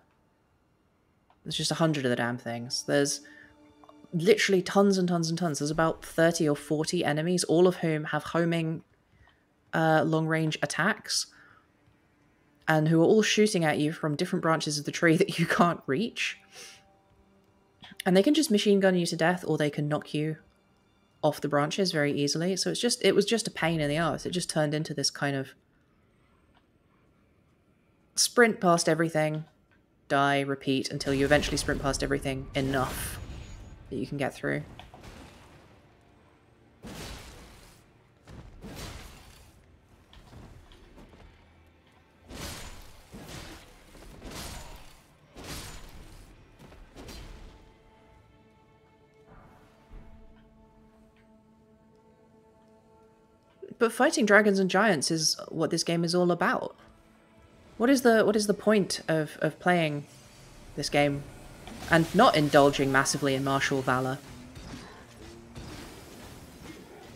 Speaker 1: There's just a hundred of the damn things. There's literally tons and tons and tons. There's about 30 or 40 enemies, all of whom have homing uh, long range attacks and who are all shooting at you from different branches of the tree <laughs> that you can't reach. And they can just machine gun you to death or they can knock you off the branches very easily. So it's just it was just a pain in the ass. It just turned into this kind of sprint past everything, die, repeat until you eventually sprint past everything enough that you can get through. But fighting dragons and giants is what this game is all about. What is the what is the point of, of playing this game and not indulging massively in martial valor?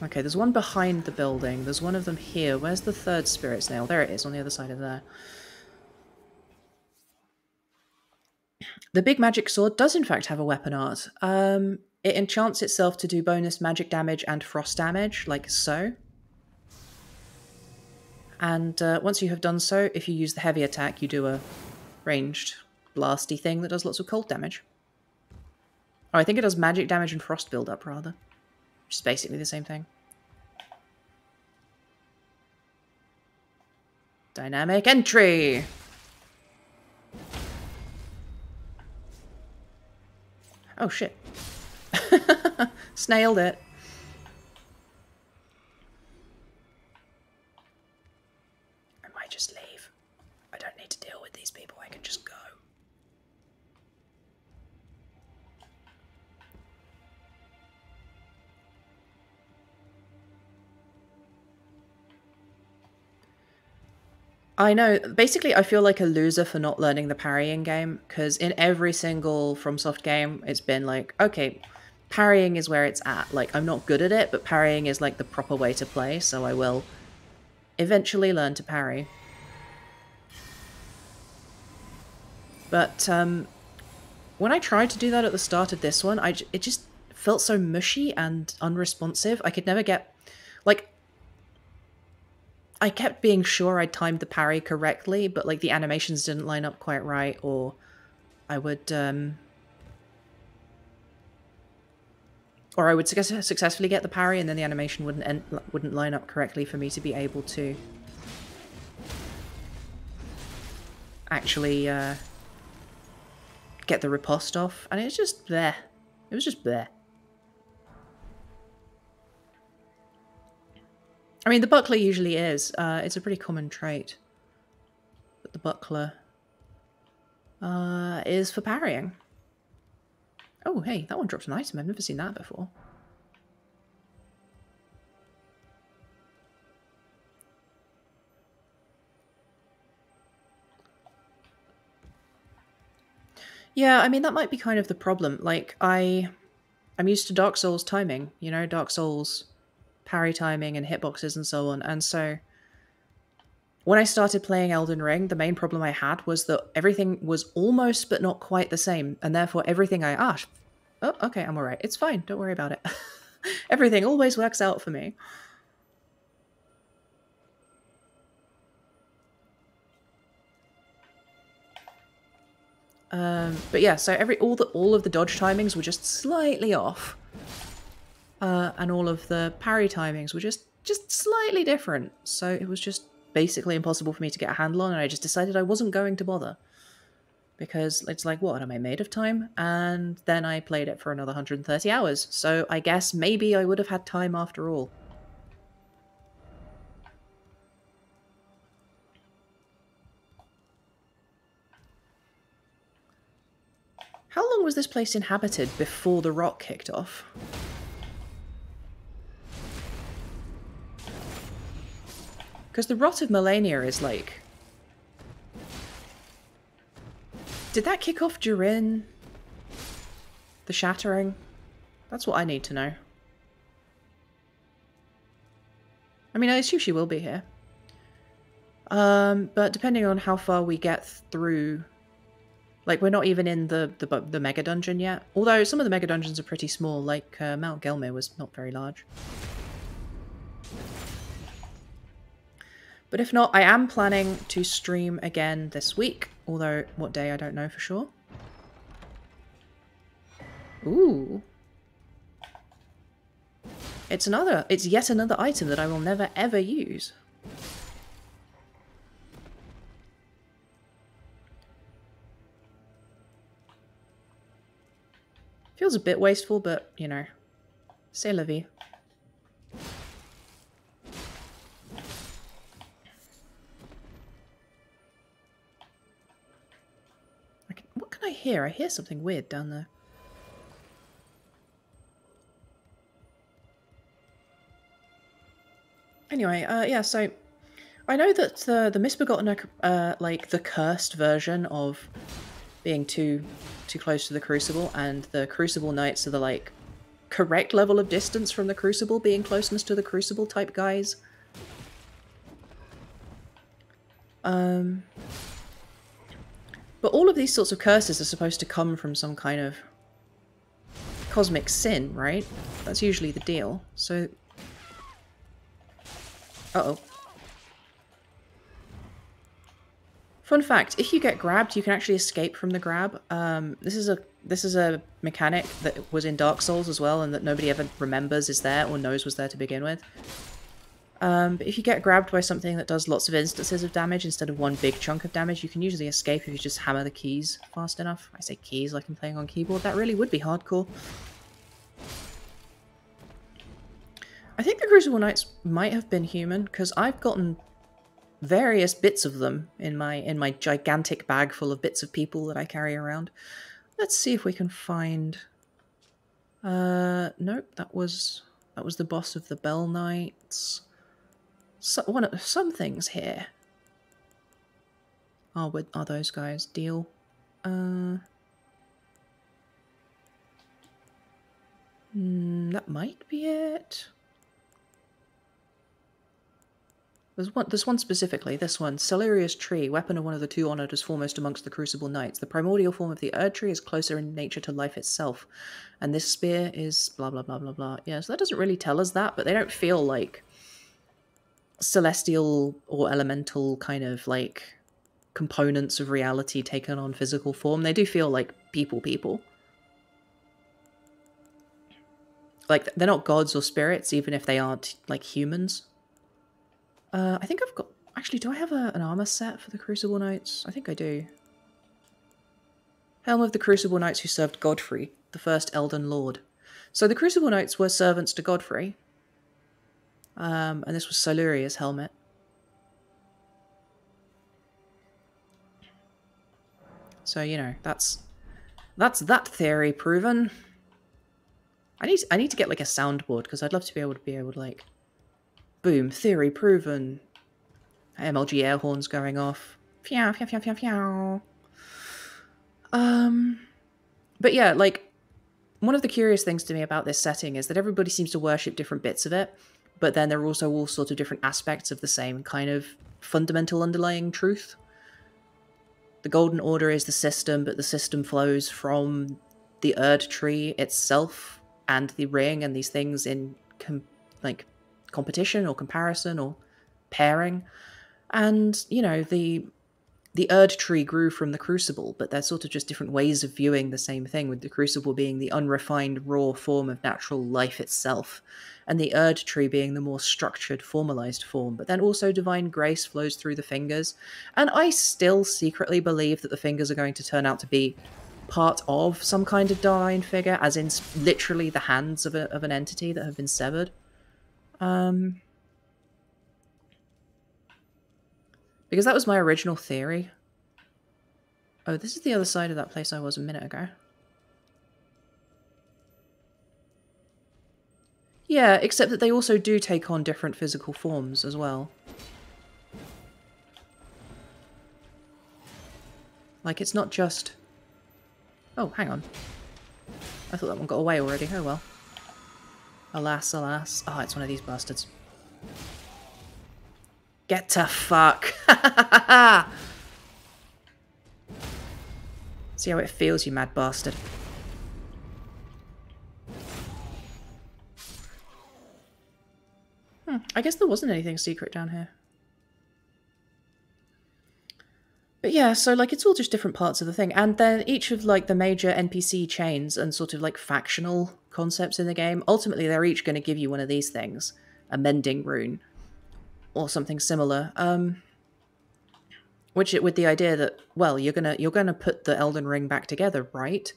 Speaker 1: Okay, there's one behind the building. There's one of them here. Where's the third spirit snail? There it is, on the other side of there. The big magic sword does in fact have a weapon art. Um, it enchants itself to do bonus magic damage and frost damage, like so. And uh, once you have done so, if you use the heavy attack, you do a ranged blasty thing that does lots of cold damage. Oh, I think it does magic damage and frost buildup, rather. Which is basically the same thing. Dynamic entry! Oh, shit. <laughs> Snailed it. I might just leave. I know. Basically, I feel like a loser for not learning the parrying game because in every single FromSoft game, it's been like, okay, parrying is where it's at. Like, I'm not good at it, but parrying is like the proper way to play, so I will eventually learn to parry. But um, when I tried to do that at the start of this one, I it just felt so mushy and unresponsive. I could never get like I kept being sure I timed the parry correctly, but like the animations didn't line up quite right, or I would um or I would su successfully get the parry and then the animation wouldn't end, wouldn't line up correctly for me to be able to actually uh, get the riposte off, and it's just there. It was just there. I mean, the buckler usually is. Uh, it's a pretty common trait. But the buckler uh, is for parrying. Oh, hey, that one dropped an item. I've never seen that before. Yeah, I mean, that might be kind of the problem. Like, I... I'm used to Dark Souls timing, you know, Dark Souls parry timing and hitboxes and so on. And so when I started playing Elden Ring, the main problem I had was that everything was almost but not quite the same. And therefore everything I ah, oh, okay, I'm alright. It's fine. Don't worry about it. <laughs> everything always works out for me. Um, but yeah, so every all the all of the dodge timings were just slightly off uh, and all of the parry timings were just just slightly different. So it was just basically impossible for me to get a handle on, and I just decided I wasn't going to bother because it's like, what am I made of time? And then I played it for another 130 hours. So I guess maybe I would have had time after all. How long was this place inhabited before the rock kicked off? Because the Rot of Malenia is like... Did that kick off during the Shattering? That's what I need to know. I mean, I assume she will be here. Um, but depending on how far we get through... Like, we're not even in the, the, the Mega Dungeon yet. Although some of the Mega Dungeons are pretty small, like uh, Mount Gelmir was not very large. But if not, I am planning to stream again this week, although what day I don't know for sure. Ooh. It's another, it's yet another item that I will never ever use. Feels a bit wasteful, but, you know, c'est la vie. I hear? I hear something weird down there. Anyway, uh, yeah, so I know that the the misbegotten, uh, like the cursed version of being too too close to the Crucible, and the Crucible Knights are the like correct level of distance from the Crucible, being closeness to the Crucible type guys. Um, but all of these sorts of curses are supposed to come from some kind of cosmic sin, right? That's usually the deal. So... Uh-oh. Fun fact, if you get grabbed, you can actually escape from the grab. Um, this is a this is a mechanic that was in Dark Souls as well and that nobody ever remembers is there or knows was there to begin with. Um, but if you get grabbed by something that does lots of instances of damage instead of one big chunk of damage, you can usually escape if you just hammer the keys fast enough. I say keys like I'm playing on keyboard. That really would be hardcore. I think the Crucible Knights might have been human, because I've gotten various bits of them in my in my gigantic bag full of bits of people that I carry around. Let's see if we can find uh nope, that was that was the boss of the Bell Knights. So, one of, some things here. Are with are those guys deal? Uh mm, that might be it. There's one, there's one specifically, this one. Siluria's Tree, weapon of one of the two honoured as foremost amongst the Crucible Knights. The primordial form of the Erd Tree is closer in nature to life itself. And this spear is blah, blah, blah, blah, blah. Yeah, so that doesn't really tell us that, but they don't feel like celestial or elemental kind of like components of reality taken on physical form. They do feel like people people. Like, they're not gods or spirits, even if they aren't, like, humans. Uh, I think I've got... Actually, do I have a, an armor set for the Crucible Knights? I think I do. Helm of the Crucible Knights who served Godfrey, the first Elden Lord. So the Crucible Knights were servants to Godfrey. Um, and this was Siluria's helmet. So, you know, that's that's that theory proven. I need I need to get like a soundboard because I'd love to be able to be able to like Boom, theory proven. MLG air horns going off. Meow, meow, meow, meow, meow. Um, but yeah, like, one of the curious things to me about this setting is that everybody seems to worship different bits of it, but then there are also all sorts of different aspects of the same kind of fundamental underlying truth. The Golden Order is the system, but the system flows from the Erd tree itself and the ring and these things in like competition or comparison or pairing. And, you know, the the Erd tree grew from the Crucible, but they're sort of just different ways of viewing the same thing, with the Crucible being the unrefined, raw form of natural life itself, and the Erd tree being the more structured, formalized form. But then also divine grace flows through the fingers, and I still secretly believe that the fingers are going to turn out to be part of some kind of divine figure, as in literally the hands of, a, of an entity that have been severed. Um, because that was my original theory. Oh, this is the other side of that place I was a minute ago. Yeah, except that they also do take on different physical forms as well. Like, it's not just... Oh, hang on. I thought that one got away already. Oh well. Alas, alas. Oh, it's one of these bastards. Get to fuck. <laughs> See how it feels, you mad bastard. Hmm, I guess there wasn't anything secret down here. But yeah, so like it's all just different parts of the thing. And then each of like the major NPC chains and sort of like factional concepts in the game, ultimately they're each going to give you one of these things, a mending rune or something similar. Um, which with the idea that well, you're gonna you're gonna put the Elden Ring back together, right?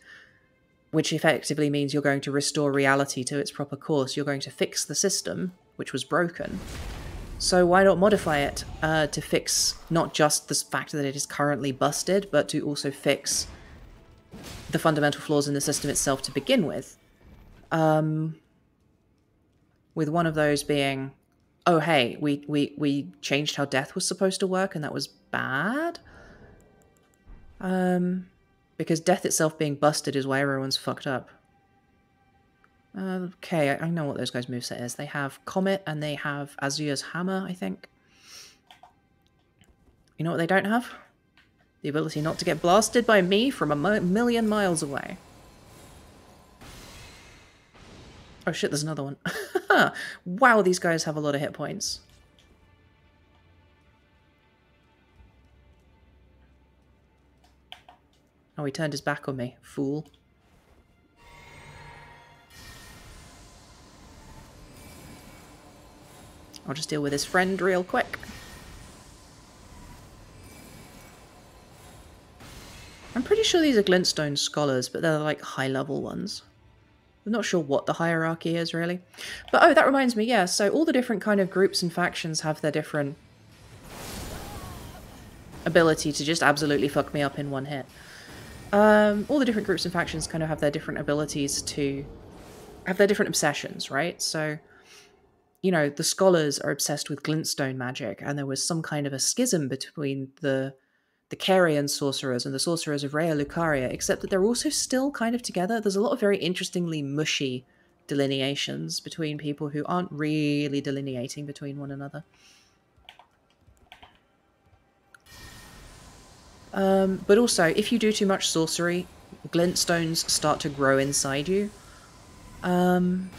Speaker 1: Which effectively means you're going to restore reality to its proper course. You're going to fix the system, which was broken. So why not modify it uh, to fix not just the fact that it is currently busted, but to also fix the fundamental flaws in the system itself to begin with? Um, with one of those being, oh hey, we we we changed how death was supposed to work, and that was bad. Um, because death itself being busted is why everyone's fucked up. okay, I, I, know what those guys' moveset is. They have Comet and they have Azura's Hammer, I think. You know what they don't have? The ability not to get blasted by me from a million miles away. Oh shit, there's another one. <laughs> wow, these guys have a lot of hit points. Oh, he turned his back on me. Fool. I'll just deal with his friend real quick. I'm pretty sure these are Glintstone scholars, but they're like high level ones. I'm not sure what the hierarchy is really. But oh, that reminds me, yeah, so all the different kind of groups and factions have their different ability to just absolutely fuck me up in one hit. Um, all the different groups and factions kind of have their different abilities to have their different obsessions, right? So, you know, the scholars are obsessed with glintstone magic, and there was some kind of a schism between the the Carian sorcerers and the sorcerers of Raya Lucaria, except that they're also still kind of together. There's a lot of very interestingly mushy delineations between people who aren't really delineating between one another. Um, but also, if you do too much sorcery, glintstones start to grow inside you. Um,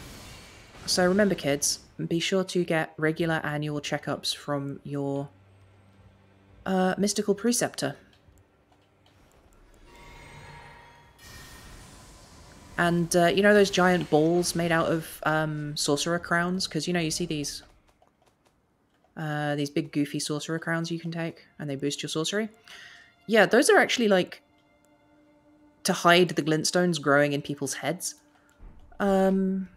Speaker 1: so remember, kids, be sure to get regular annual checkups from your uh, mystical preceptor. And uh, you know those giant balls made out of um, sorcerer crowns? Because you know you see these uh, these big goofy sorcerer crowns you can take, and they boost your sorcery. Yeah, those are actually like to hide the glintstones growing in people's heads. Um,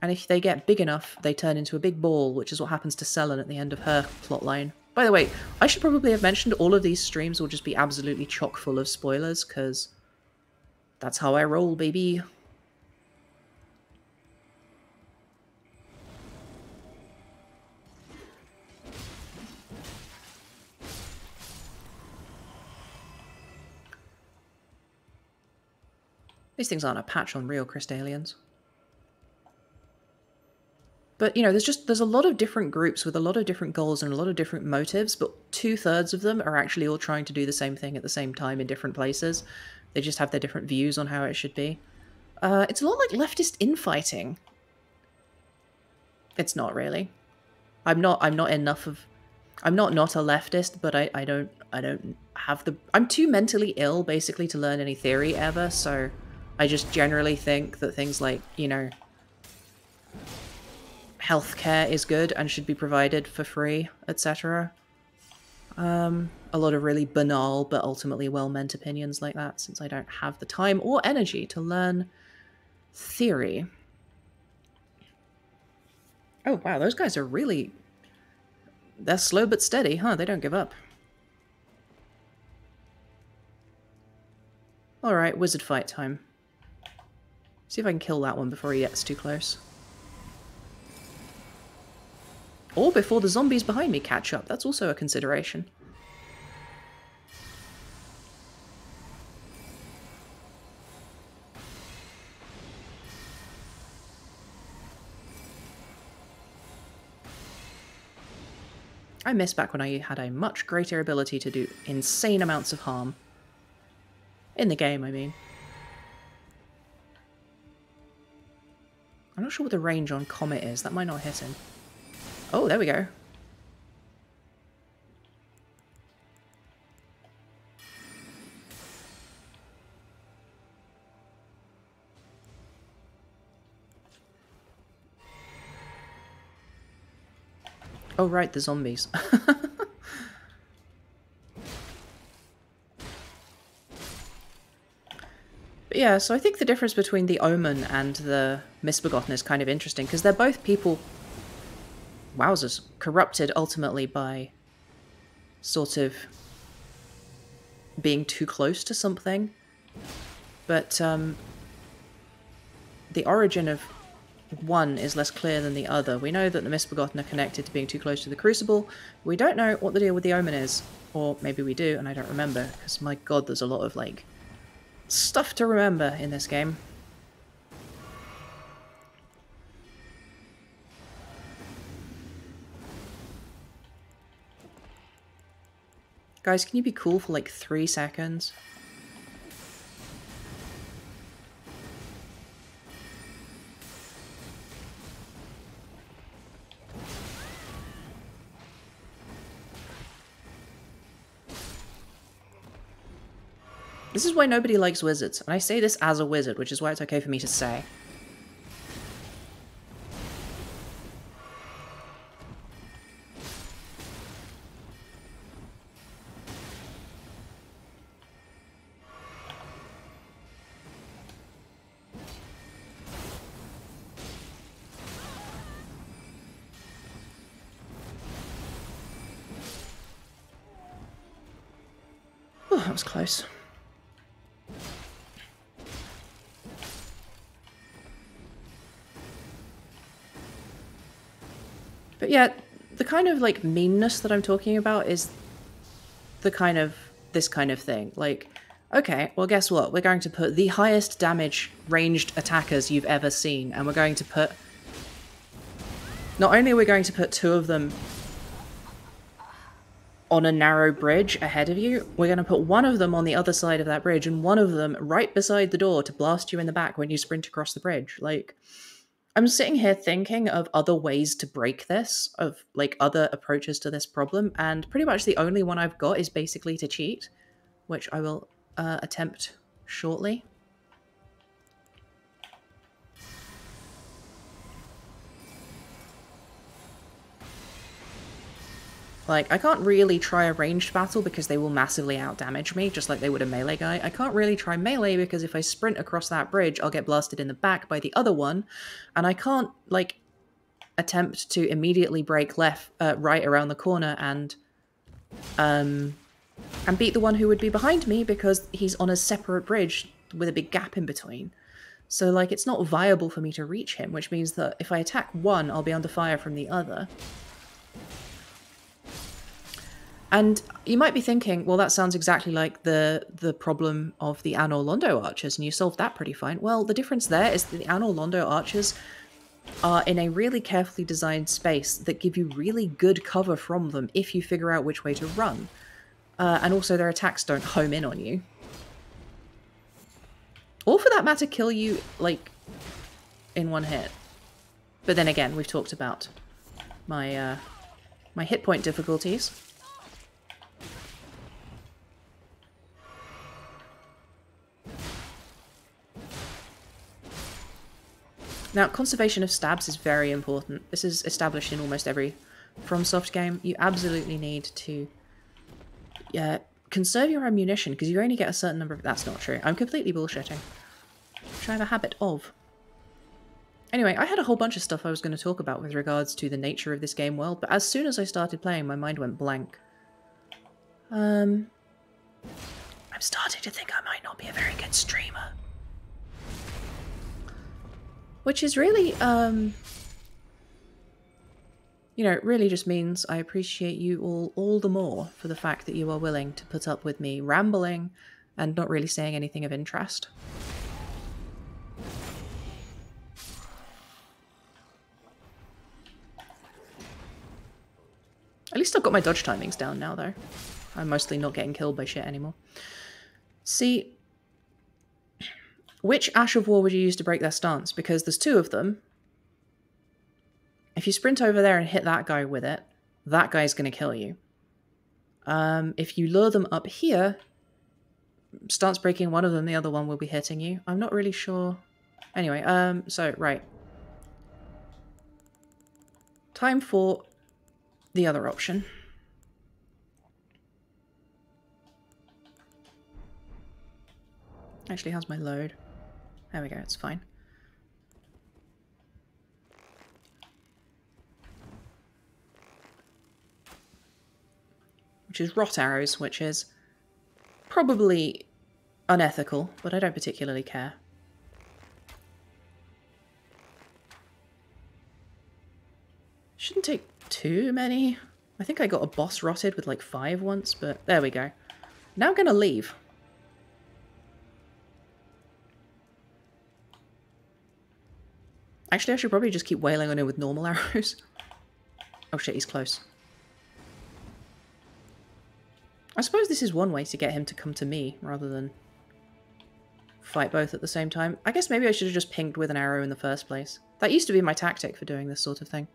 Speaker 1: and if they get big enough, they turn into a big ball, which is what happens to Sellen at the end of her plotline. By the way, I should probably have mentioned all of these streams will just be absolutely chock full of spoilers, because that's how I roll, baby. These things aren't a patch on real Crystalians. But you know, there's just there's a lot of different groups with a lot of different goals and a lot of different motives, but two thirds of them are actually all trying to do the same thing at the same time in different places. They just have their different views on how it should be. Uh, it's a lot like leftist infighting. It's not really. I'm not. I'm not enough of. I'm not not a leftist, but I. I don't. I don't have the. I'm too mentally ill, basically, to learn any theory ever. So, I just generally think that things like, you know, healthcare is good and should be provided for free, etc. Um, a lot of really banal but ultimately well-meant opinions like that, since I don't have the time or energy to learn theory. Oh, wow, those guys are really... They're slow but steady, huh? They don't give up. Alright, wizard fight time. See if I can kill that one before he gets too close. Or before the zombies behind me catch up. That's also a consideration. I miss back when I had a much greater ability to do insane amounts of harm. In the game, I mean. I'm not sure what the range on Comet is. That might not hit him. Oh, there we go. Oh, right, the zombies. <laughs> But yeah, so I think the difference between the Omen and the Misbegotten is kind of interesting because they're both people, wowzers, corrupted ultimately by sort of being too close to something. But um, the origin of one is less clear than the other. We know that the Misbegotten are connected to being too close to the Crucible. We don't know what the deal with the Omen is. Or maybe we do, and I don't remember, because my god, there's a lot of, like, stuff to remember in this game. Guys, can you be cool for like three seconds? This is why nobody likes wizards, and I say this as a wizard, which is why it's okay for me to say. Kind of like meanness that I'm talking about is the kind of this kind of thing. Like, okay, well, guess what? We're going to put the highest damage ranged attackers you've ever seen, and we're going to put. Not only are we going to put two of them on a narrow bridge ahead of you, we're going to put one of them on the other side of that bridge and one of them right beside the door to blast you in the back when you sprint across the bridge. Like, I'm sitting here thinking of other ways to break this, of like other approaches to this problem, and pretty much the only one I've got is basically to cheat, which I will uh, attempt shortly. Like, I can't really try a ranged battle because they will massively outdamage me, just like they would a melee guy. I can't really try melee because if I sprint across that bridge, I'll get blasted in the back by the other one. And I can't, like, attempt to immediately break left, uh, right around the corner and, um, and beat the one who would be behind me because he's on a separate bridge with a big gap in between. So, like, it's not viable for me to reach him, which means that if I attack one, I'll be under fire from the other. And you might be thinking, well, that sounds exactly like the the problem of the Anor Londo archers, and you solved that pretty fine. Well, the difference there is that the Anor Londo archers are in a really carefully designed space that give you really good cover from them if you figure out which way to run. Uh, and also their attacks don't home in on you. Or for that matter, kill you, like, in one hit. But then again, we've talked about my, uh, my hit point difficulties. Now, conservation of stabs is very important. This is established in almost every FromSoft game. You absolutely need to uh, conserve your ammunition because you only get a certain number of... That's not true. I'm completely bullshitting. Which I have a habit of. Anyway, I had a whole bunch of stuff I was going to talk about with regards to the nature of this game world, but as soon as I started playing, my mind went blank. Um, I'm starting to think I might not be a very good streamer. Which is really, um, you know, it really just means I appreciate you all all the more for the fact that you are willing to put up with me rambling and not really saying anything of interest. At least I've got my dodge timings down now, though. I'm mostly not getting killed by shit anymore. See, which Ash of War would you use to break their stance? Because there's two of them. If you sprint over there and hit that guy with it, that guy's going to kill you. Um, if you lure them up here, stance breaking one of them, the other one will be hitting you. I'm not really sure. Anyway, um, so, right. Time for the other option. Actually, how's my load? There we go, it's fine. Which is rot arrows, which is probably unethical, but I don't particularly care. Shouldn't take too many. I think I got a boss rotted with like five once, but there we go. Now I'm going to leave. Actually, I should probably just keep wailing on him with normal <laughs> arrows. oh shit, he's close. I suppose this is one way to get him to come to me, rather than fight both at the same time. I guess maybe I should have just pinged with an arrow in the first place. That used to be my tactic for doing this sort of thing.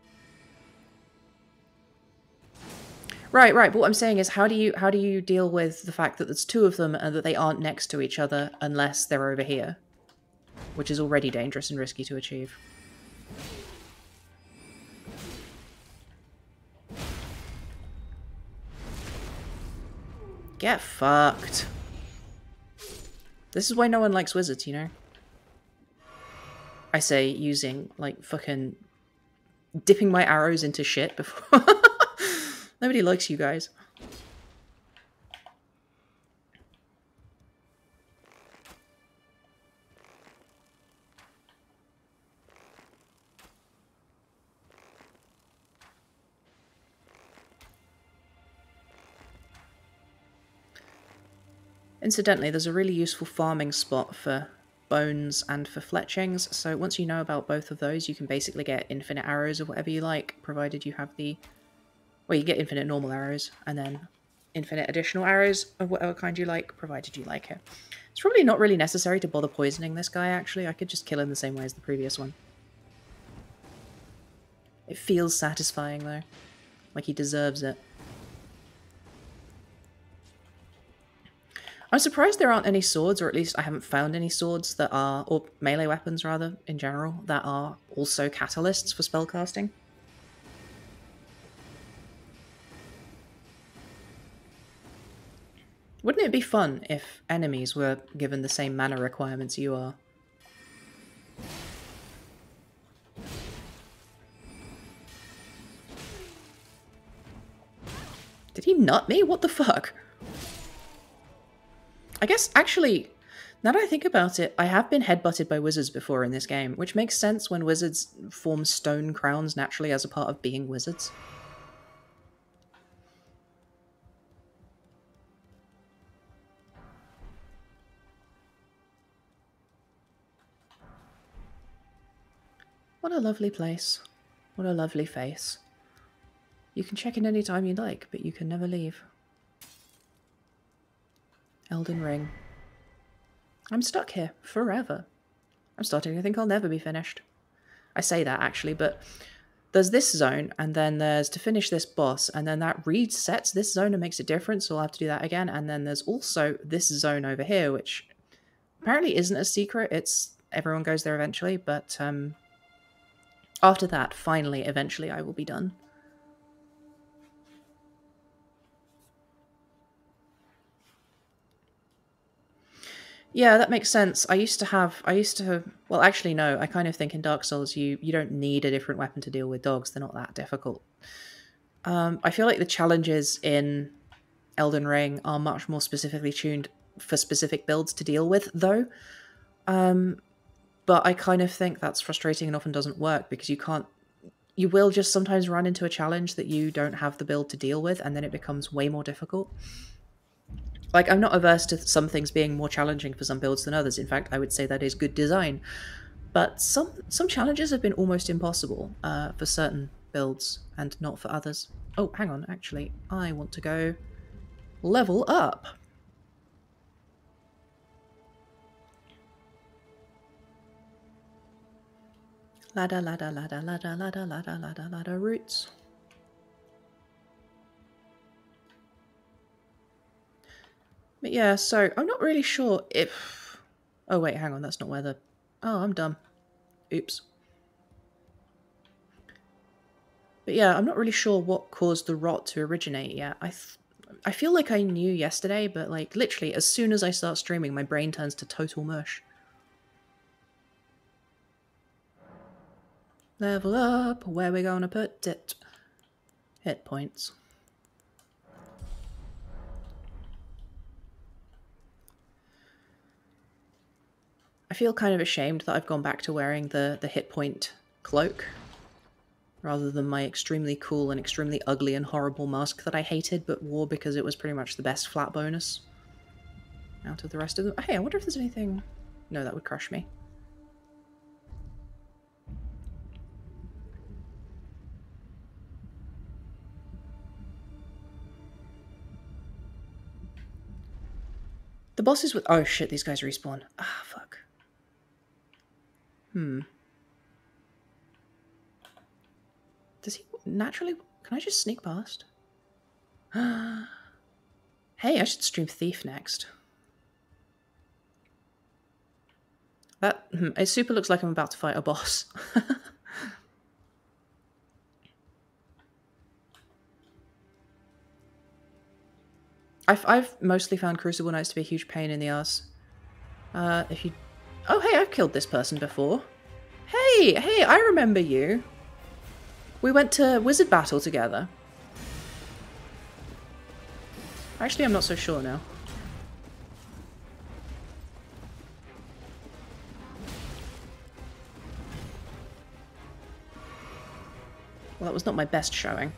Speaker 1: Right, right. But what I'm saying is, how do you how do you deal with the fact that there's two of them and that they aren't next to each other unless they're over here, which is already dangerous and risky to achieve. Get fucked. This is why no one likes wizards, you know? I say using, like, fucking... Dipping my arrows into shit before... <laughs> Nobody likes you guys. Incidentally, there's a really useful farming spot for bones and for fletchings, so once you know about both of those, you can basically get infinite arrows or whatever you like, provided you have the... Well, you get infinite normal arrows, and then infinite additional arrows of whatever kind you like, provided you like it. It's probably not really necessary to bother poisoning this guy, actually. I could just kill him the same way as the previous one. It feels satisfying, though. Like he deserves it. I'm surprised there aren't any swords, or at least I haven't found any swords that are, or melee weapons rather, in general, that are also catalysts for spellcasting. Wouldn't it be fun if enemies were given the same mana requirements you are? Did he nut me? What the fuck? I guess, actually, now that I think about it, I have been headbutted by wizards before in this game, which makes sense when wizards form stone crowns naturally as a part of being wizards. What a lovely place. What a lovely face. You can check in any time you like, but you can never leave. Elden Ring. I'm stuck here forever. I'm starting to think I'll never be finished. I say that actually, but there's this zone, and then there's to finish this boss, and then that resets this zone and makes a difference, so I'll have to do that again. And then there's also this zone over here, which apparently isn't a secret. It's everyone goes there eventually, but um, after that, finally, eventually, I will be done. Yeah, that makes sense. I used to have, I used to have, well, actually, no, I kind of think in Dark Souls, you, you don't need a different weapon to deal with dogs. They're not that difficult. Um, I feel like the challenges in Elden Ring are much more specifically tuned for specific builds to deal with, though. Um, but I kind of think that's frustrating and often doesn't work because you can't, you will just sometimes run into a challenge that you don't have the build to deal with, and then it becomes way more difficult. Like, I'm not averse to some things being more challenging for some builds than others. In fact, I would say that is good design. But some some challenges have been almost impossible uh, for certain builds and not for others. Oh, hang on, actually, I want to go level up. Ladder, ladder, ladder, ladder, ladder, ladder, ladder, ladder, roots. But yeah, so I'm not really sure if... Oh wait, hang on, that's not where the... Oh, I'm dumb. Oops. But yeah, I'm not really sure what caused the rot to originate yet. I I feel like I knew yesterday, but like literally as soon as I start streaming, my brain turns to total mush. Level up, where we gonna put it? Hit points. I feel kind of ashamed that I've gone back to wearing the, the hit point cloak rather than my extremely cool and extremely ugly and horrible mask that I hated but wore because it was pretty much the best flat bonus out of the rest of them. Hey, I wonder if there's anything... No, that would crush me. The bosses with- oh shit, these guys respawn. Ah, fuck. Hmm. Does he naturally... Can I just sneak past? <gasps> hey, I should stream Thief next. That... Hmm, it super looks like I'm about to fight a boss. <laughs> I've, I've mostly found Crucible Knights to be a huge pain in the ass. Uh, if you Oh, hey, I've killed this person before. Hey, hey, I remember you. We went to Wizard Battle together. Actually, I'm not so sure now. Well, that was not my best showing.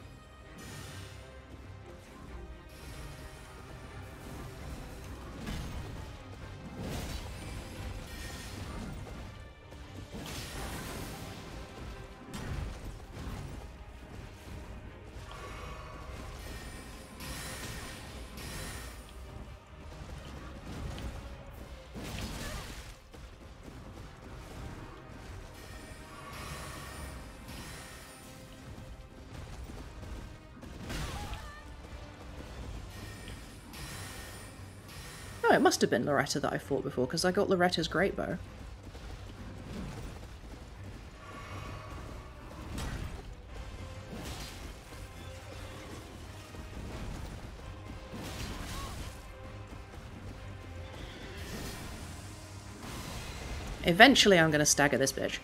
Speaker 1: Must have been Loretta that I fought before, because I got Loretta's great bow. Eventually I'm going to stagger this bitch.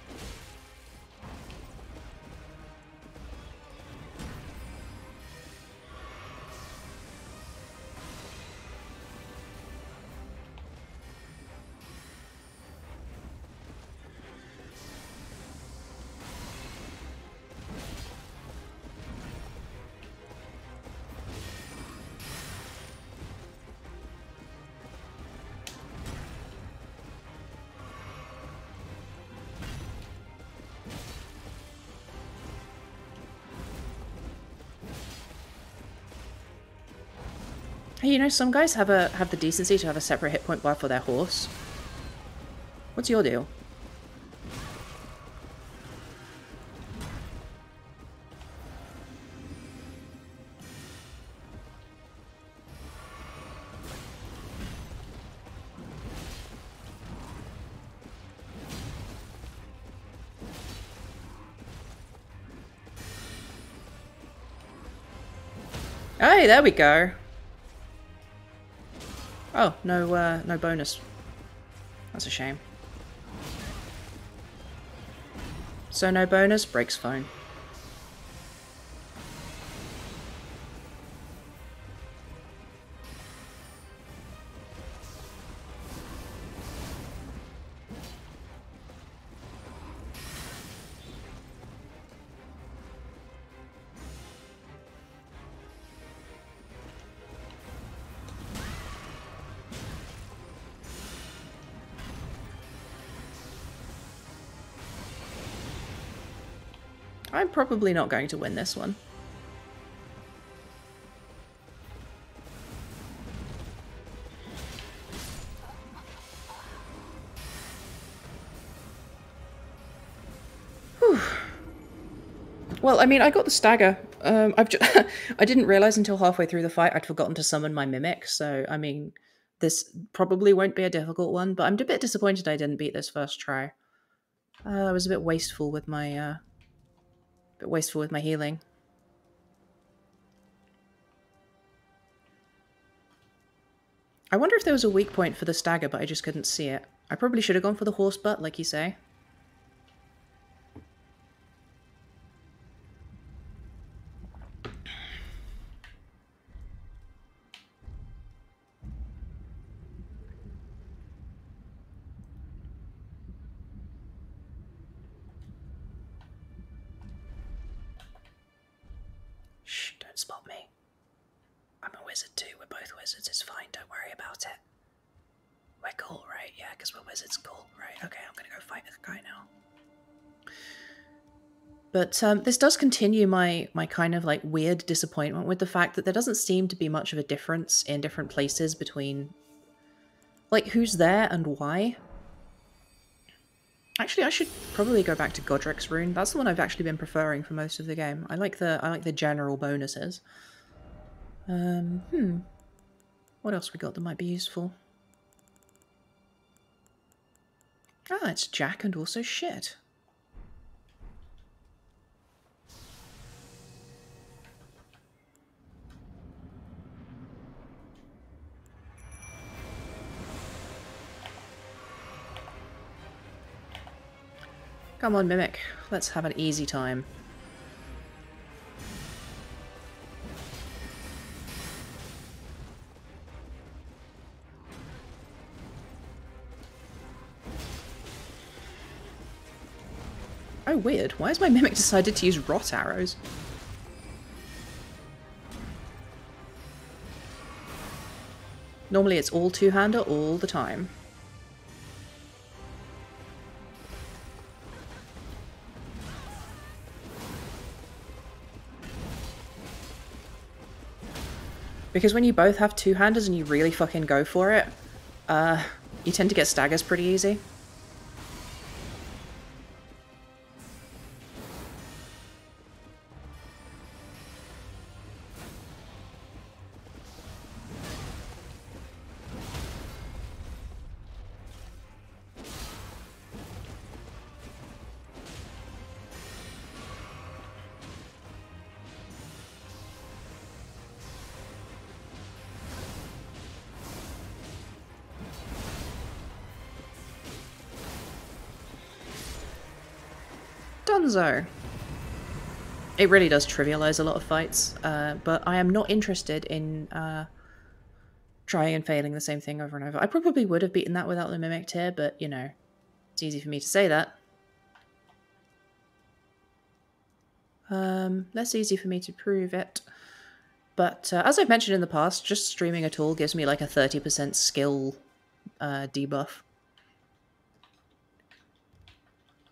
Speaker 1: Hey, you know, some guys have a have the decency to have a separate hit point bar for their horse. What's your deal? Hey, there we go. Oh, no, uh, no bonus. That's a shame. So no bonus, breaks phone. I'm probably not going to win this one. Well, I mean, I got the stagger. Um, I've <laughs> I didn't realize until halfway through the fight I'd forgotten to summon my mimic. So, I mean, this probably won't be a difficult one, but I'm a bit disappointed I didn't beat this first try. Uh, I was a bit wasteful with my uh, bit wasteful with my healing. I wonder if there was a weak point for the stagger, but I just couldn't see it. I probably should have gone for the horse butt, like you say. But um, this does continue my my kind of like weird disappointment with the fact that there doesn't seem to be much of a difference in different places between like who's there and why. Actually, I should probably go back to Godrick's rune. That's the one I've actually been preferring for most of the game. I like the I like the general bonuses. Um, hmm. What else we got that might be useful? Ah, it's Jack and also shit. Come on, Mimic. Let's have an easy time. Oh, weird. Why has my Mimic decided to use rot arrows? Normally it's all two-hander all the time. Because when you both have two-handers and you really fucking go for it, uh, you tend to get staggers pretty easy. Dunzo. It really does trivialize a lot of fights, uh, but I am not interested in uh, trying and failing the same thing over and over. I probably would have beaten that without the Mimic Tear, but, you know, it's easy for me to say that. Um, less easy for me to prove it. But uh, as I've mentioned in the past, just streaming at all gives me like a 30% skill uh, debuff.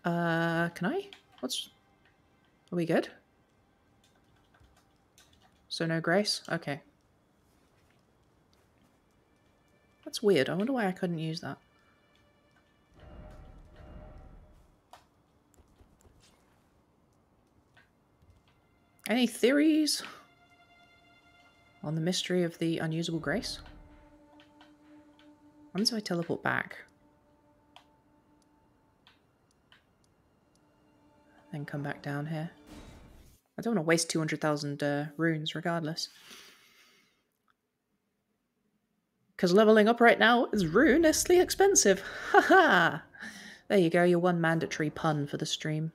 Speaker 1: Uh, can I? What's... Are we good? So no grace? Okay. That's weird. I wonder why I couldn't use that. Any theories on the mystery of the unusable grace? When do I teleport back? Then come back down here. I don't want to waste 200,000 uh, runes regardless. Because leveling up right now is ruinously expensive. <laughs> Haha! there you go, your one mandatory pun for the stream.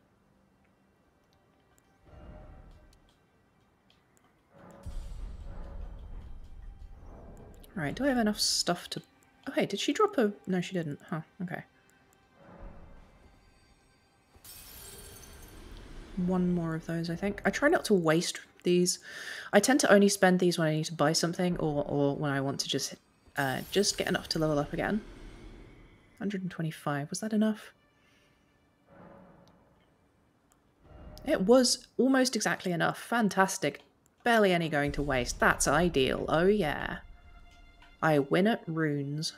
Speaker 1: Right, do I have enough stuff to... Oh, hey, did she drop a... No, she didn't. Huh, okay. One more of those, I think. I try not to waste these. I tend to only spend these when I need to buy something or, or when I want to just uh, just get enough to level up again. 125, was that enough? It was almost exactly enough. Fantastic. Barely any going to waste. That's ideal. Oh yeah. I win at runes.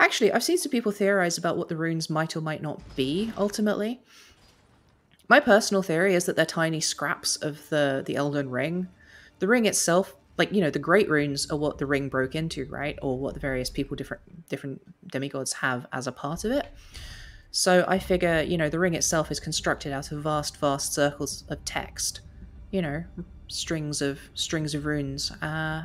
Speaker 1: Actually, I've seen some people theorize about what the runes might or might not be, ultimately. My personal theory is that they're tiny scraps of the, the Elden Ring. The ring itself, like, you know, the Great Runes are what the ring broke into, right? Or what the various people, different different demigods have as a part of it. So I figure, you know, the ring itself is constructed out of vast, vast circles of text. You know, strings of strings of runes. Uh,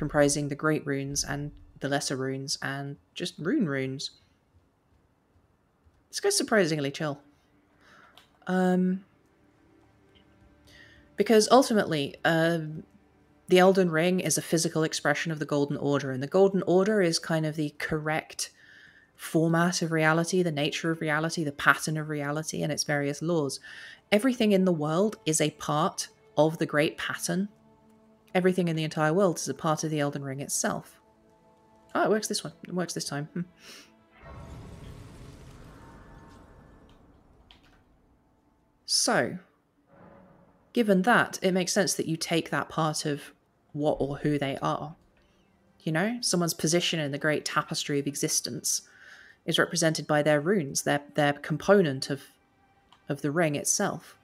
Speaker 1: comprising the Great Runes and the Lesser Runes and just Rune Runes. This guy's surprisingly chill. Um, because ultimately, uh, the Elden Ring is a physical expression of the Golden Order, and the Golden Order is kind of the correct format of reality, the nature of reality, the pattern of reality, and its various laws. Everything in the world is a part of the great pattern Everything in the entire world is a part of the Elden Ring itself. Oh, it works this one. It works this time. Hmm. So, given that, it makes sense that you take that part of what or who they are. You know, someone's position in the great tapestry of existence is represented by their runes, their their component of of the ring itself.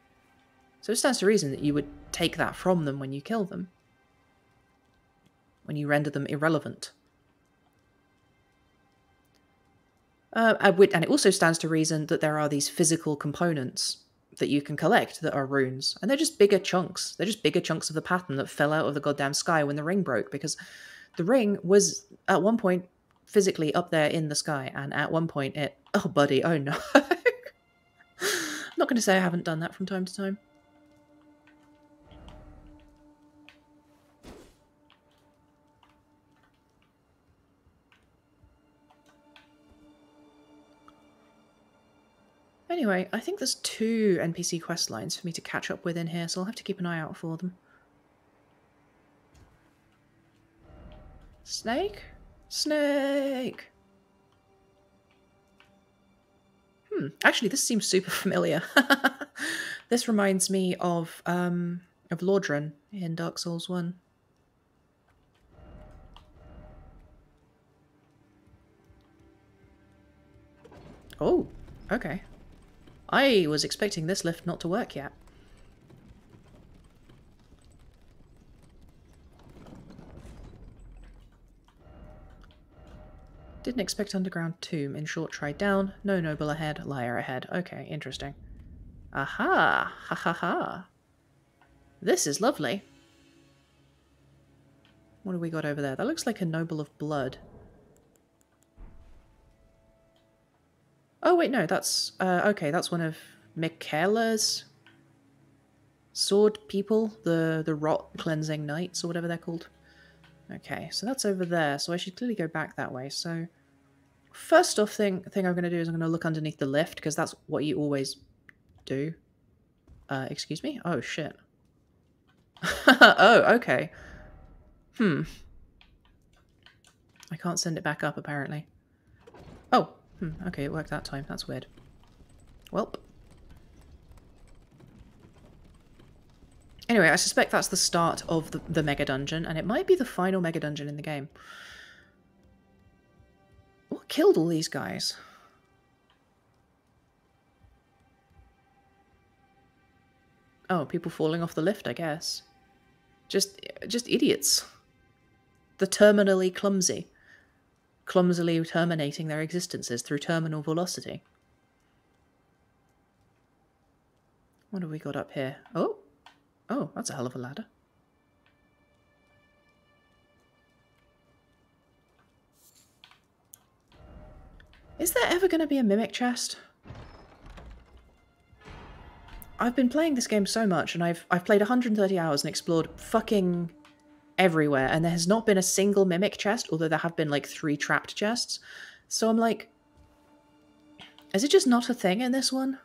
Speaker 1: So it stands to reason that you would take that from them when you kill them when you render them irrelevant. Uh, and it also stands to reason that there are these physical components that you can collect that are runes. And they're just bigger chunks. They're just bigger chunks of the pattern that fell out of the goddamn sky when the ring broke. Because the ring was at one point physically up there in the sky. And at one point it... Oh, buddy. Oh, no. <laughs> I'm not going to say I haven't done that from time to time. Anyway, I think there's two NPC quest lines for me to catch up with in here, so I'll have to keep an eye out for them. Snake? Snake! Hmm, actually this seems super <laughs> familiar. <laughs> this reminds me of, um, of Lordran in Dark Souls 1. Oh, okay. I was expecting this lift not to work yet. Didn't expect underground tomb. In short, try down. No noble ahead. Liar ahead. Okay, interesting. Aha! Ha ha ha. This is lovely. What do we got over there? That looks like a noble of blood. Oh, wait, no, that's... Uh, okay, that's one of Miquella's sword people. The, the rot cleansing knights, or whatever they're called. Okay, so that's over there. So I should clearly go back that way. So first off thing, thing I'm going to do is I'm going to look underneath the lift, because that's what you always do. Uh, excuse me? Oh, shit. <laughs> oh, okay. Hmm. I can't send it back up, apparently. Oh, hmm, okay, it worked that time. That's weird. Welp. Anyway, I suspect that's the start of the, the Mega Dungeon, and it might be the final Mega Dungeon in the game. What killed all these guys? Oh, people falling off the lift, I guess. Just, just idiots. The terminally clumsy. Clumsily terminating their existences through terminal velocity. What have we got up here? Oh! Oh, that's a hell of a ladder. Is there ever going to be a mimic chest? I've been playing this game so much, and I've I've played 130 hours and explored fucking everywhere, and there has not been a single mimic chest, although there have been like three trapped chests. So I'm like, is it just not a thing in this one?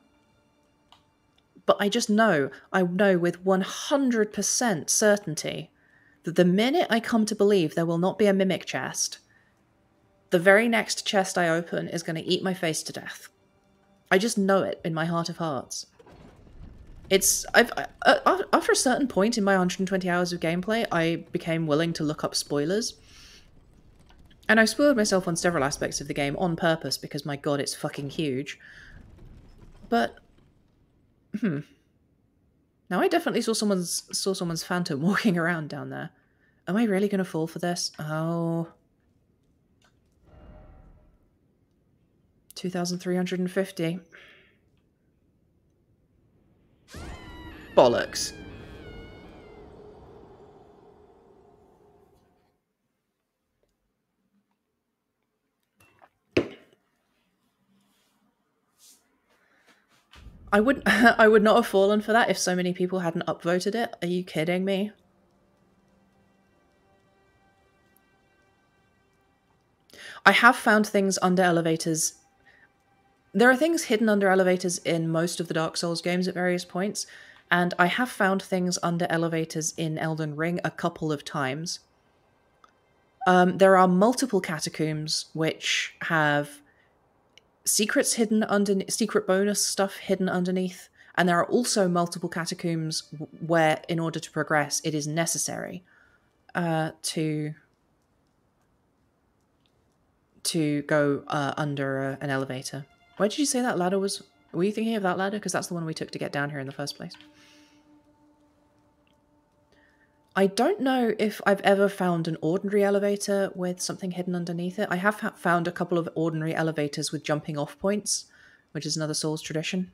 Speaker 1: But I just know, I know with 100% certainty that the minute I come to believe there will not be a mimic chest, the very next chest I open is going to eat my face to death. I just know it in my heart of hearts. It's I've uh, after a certain point in my 120 hours of gameplay, I became willing to look up spoilers. And I spoiled myself on several aspects of the game on purpose because my god, it's fucking huge. But hmm. Now I definitely saw someone's saw someone's phantom <laughs> walking around down there. Am I really going to fall for this? Oh. 2350. Bollocks. I would <laughs> I would not have fallen for that if so many people hadn't upvoted it. Are you kidding me? I have found things under elevators. There are things hidden under elevators in most of the Dark Souls games at various points, and I have found things under elevators in Elden Ring a couple of times. Um, there are multiple catacombs which have secrets hidden under secret bonus stuff hidden underneath, and there are also multiple catacombs where, in order to progress, it is necessary uh, to to go uh, under uh, an elevator. Why did you say that ladder was? Were you thinking of that ladder? Because that's the one we took to get down here in the first place. I don't know if I've ever found an ordinary elevator with something hidden underneath it. I have found a couple of ordinary elevators with jumping off points, which is another Souls tradition.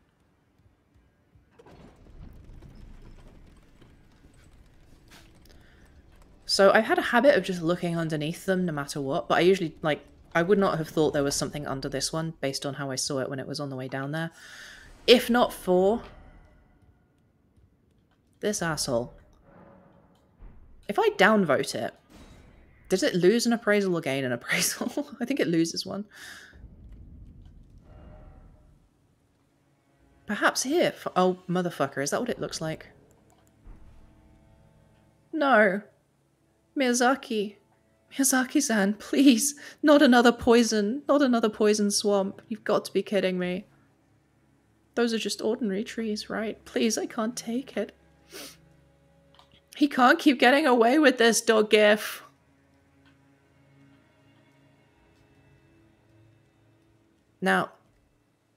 Speaker 1: So I've had a habit of just looking underneath them no matter what, but I usually, like, I would not have thought there was something under this one based on how I saw it when it was on the way down there. If not for this asshole. If I downvote it, does it lose an appraisal or gain an appraisal? <laughs> I think it loses one. Perhaps here. oh, motherfucker. Is that what it looks like? No. Miyazaki. Miyazaki-san, please. Not another poison. Not another poison swamp. You've got to be kidding me. Those are just ordinary trees, right? Please, I can't take it. He can't keep getting away with this, Dogif. Now,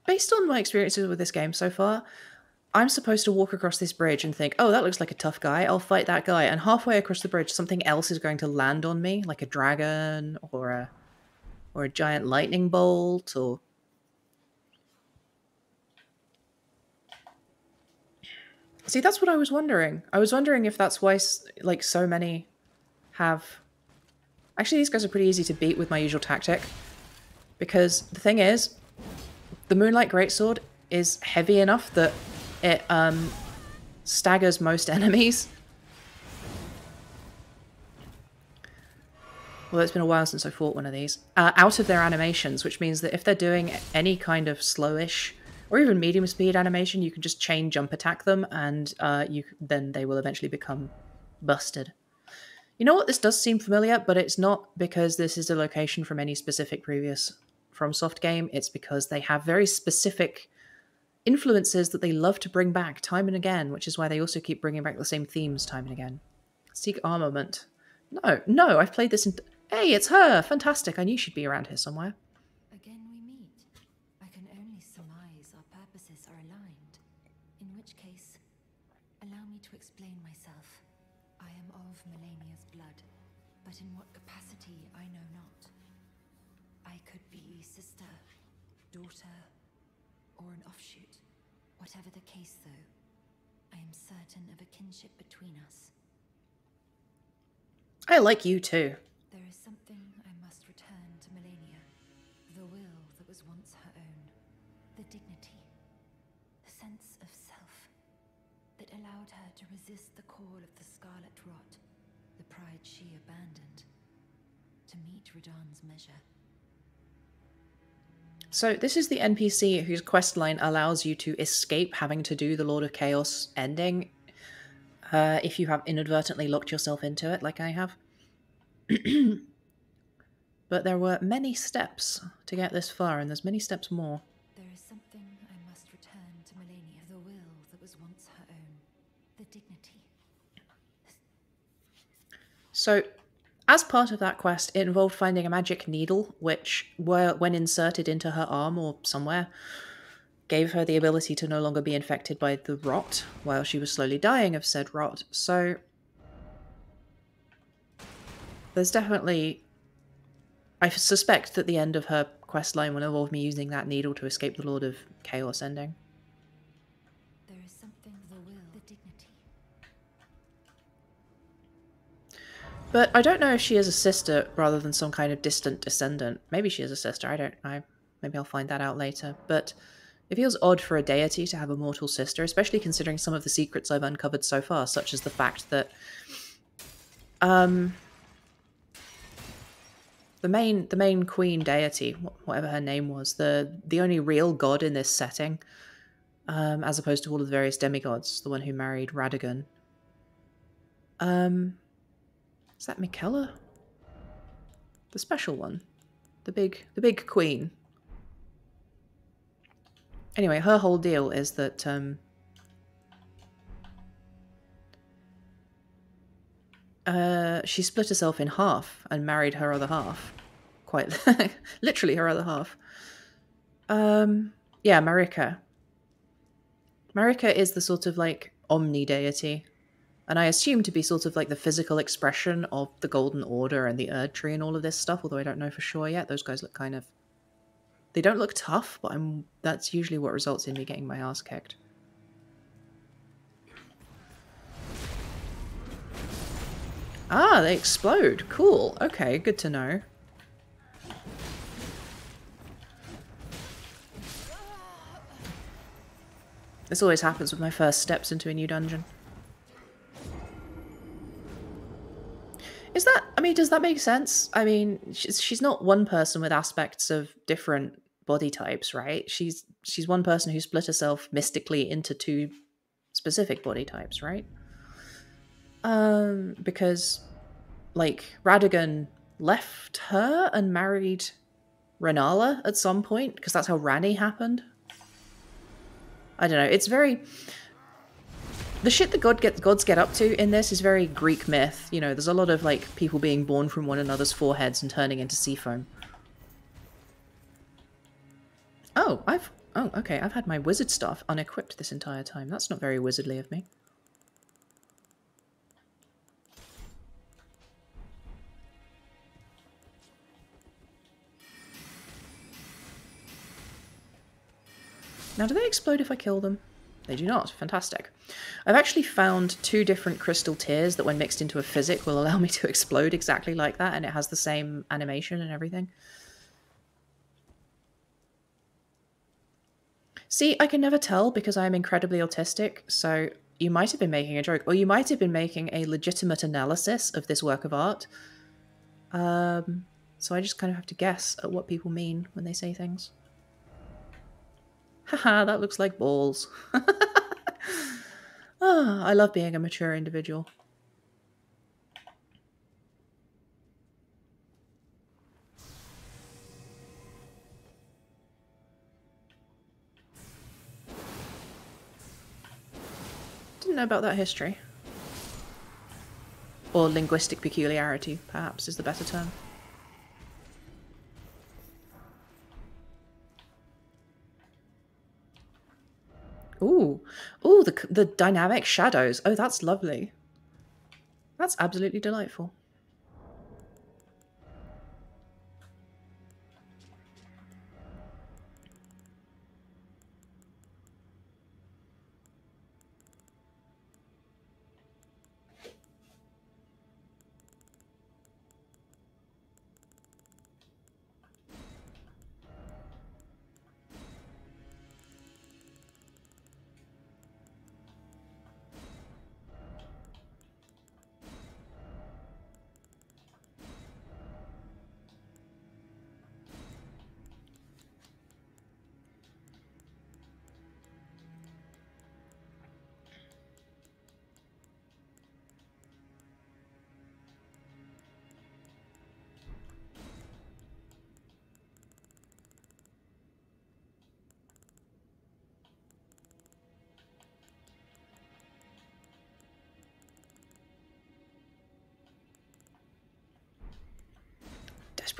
Speaker 1: based on my experiences with this game so far, I'm supposed to walk across this bridge and think, oh, that looks like a tough guy. I'll fight that guy. And halfway across the bridge, something else is going to land on me, like a dragon or a or a giant lightning bolt or See, that's what I was wondering. I was wondering if that's why, like, so many have... Actually, these guys are pretty easy to beat with my usual tactic. Because the thing is, the Moonlight Greatsword is heavy enough that it um, staggers most <laughs> enemies. Well, it's been a while since I fought one of these. Uh, out of their animations, which means that if they're doing any kind of slowish or even medium speed animation, you can just chain jump attack them, and uh, you then they will eventually become busted. You know what? This does seem familiar, but it's not because this is a location from any specific previous FromSoft game. It's because they have very specific influences that they love to bring back time and again, which is why they also keep bringing back the same themes time and again. Seek armament. No, no, I've played this in. Hey, it's her! Fantastic. I knew she'd be around here somewhere.
Speaker 2: Again we meet. I can only surmise our purposes are aligned. In which case, allow me to explain myself. I am of Malenia's blood, but in what capacity I know not. I could be sister, daughter, or an offshoot. Whatever the case, though, I am certain of a kinship between us.
Speaker 1: I like you too.
Speaker 2: There is something I must return to Malenia. The will that was once her own. The dignity. The sense of self. That allowed her to resist the call of the Scarlet Rot. The pride she abandoned. To meet Radahn's measure.
Speaker 1: So this is the NPC whose questline allows you to escape having to do the Lord of Chaos ending uh, if you have inadvertently locked yourself into it, like I have. <clears throat> but there were many steps to get this far, and there's many steps more. So, as part of that quest, it involved finding a magic needle, which, when inserted into her arm or somewhere, gave her the ability to no longer be infected by the rot while she was slowly dying of said rot. So, there's definitely. I suspect that the end of her quest line will involve me using that needle to escape the Lord of Chaos ending.
Speaker 2: There is something. The will. The dignity.
Speaker 1: But I don't know if she is a sister rather than some kind of distant descendant. Maybe she is a sister. I don't. I maybe I'll find that out later. But it feels odd for a deity to have a mortal sister, especially considering some of the secrets I've uncovered so far, such as the fact that um the main the main queen deity, whatever her name was, the the only real god in this setting, um, as opposed to all of the various demigods, the one who married Radagon. Um, is that Miquella? The special one, the big the big queen. Anyway, her whole deal is that um, uh, she split herself in half and married her other half. Quite <laughs> literally her other half. Um, yeah, Marika. Marika is the sort of like omni deity, and I assume to be sort of like the physical expression of the Golden Order and the Erd Tree and all of this stuff. Although I don't know for sure yet. Those guys look kind of. They don't look tough, but I'm. That's usually what results in me getting my ass kicked. Ah, they explode. Cool. Okay, good to know. This always happens with my first steps into a new dungeon. Is that, I mean, does that make sense? I mean, she's, she's not one person with aspects of different body types, right? She's she's one person who split herself mystically into two specific body types, right? Um, because like Radagon left her and married Renala at some point because that's how Ranni happened. I don't know. It's very the shit that God get gods get up to in this is very Greek myth. You know, there's a lot of like people being born from one another's foreheads and turning into sea foam. Oh, I've oh okay. I've had my wizard staff unequipped this entire time. That's not very wizardly of me. Now, do they explode if I kill them? They do not. Fantastic. I've actually found two different crystal tears that when mixed into a physic will allow me to explode exactly like that, and it has the same animation and everything. See, I can never tell because I am incredibly autistic, so you might have been making a joke, or you might have been making a legitimate analysis of this work of art. Um, so I just kind of have to guess at what people mean when they say things. Haha, that looks like balls. <laughs> ah, I love being a mature individual. Didn't know about that history. Or linguistic peculiarity, perhaps, is the better term. Ooh, the the dynamic shadows. Oh, that's lovely. That's absolutely delightful.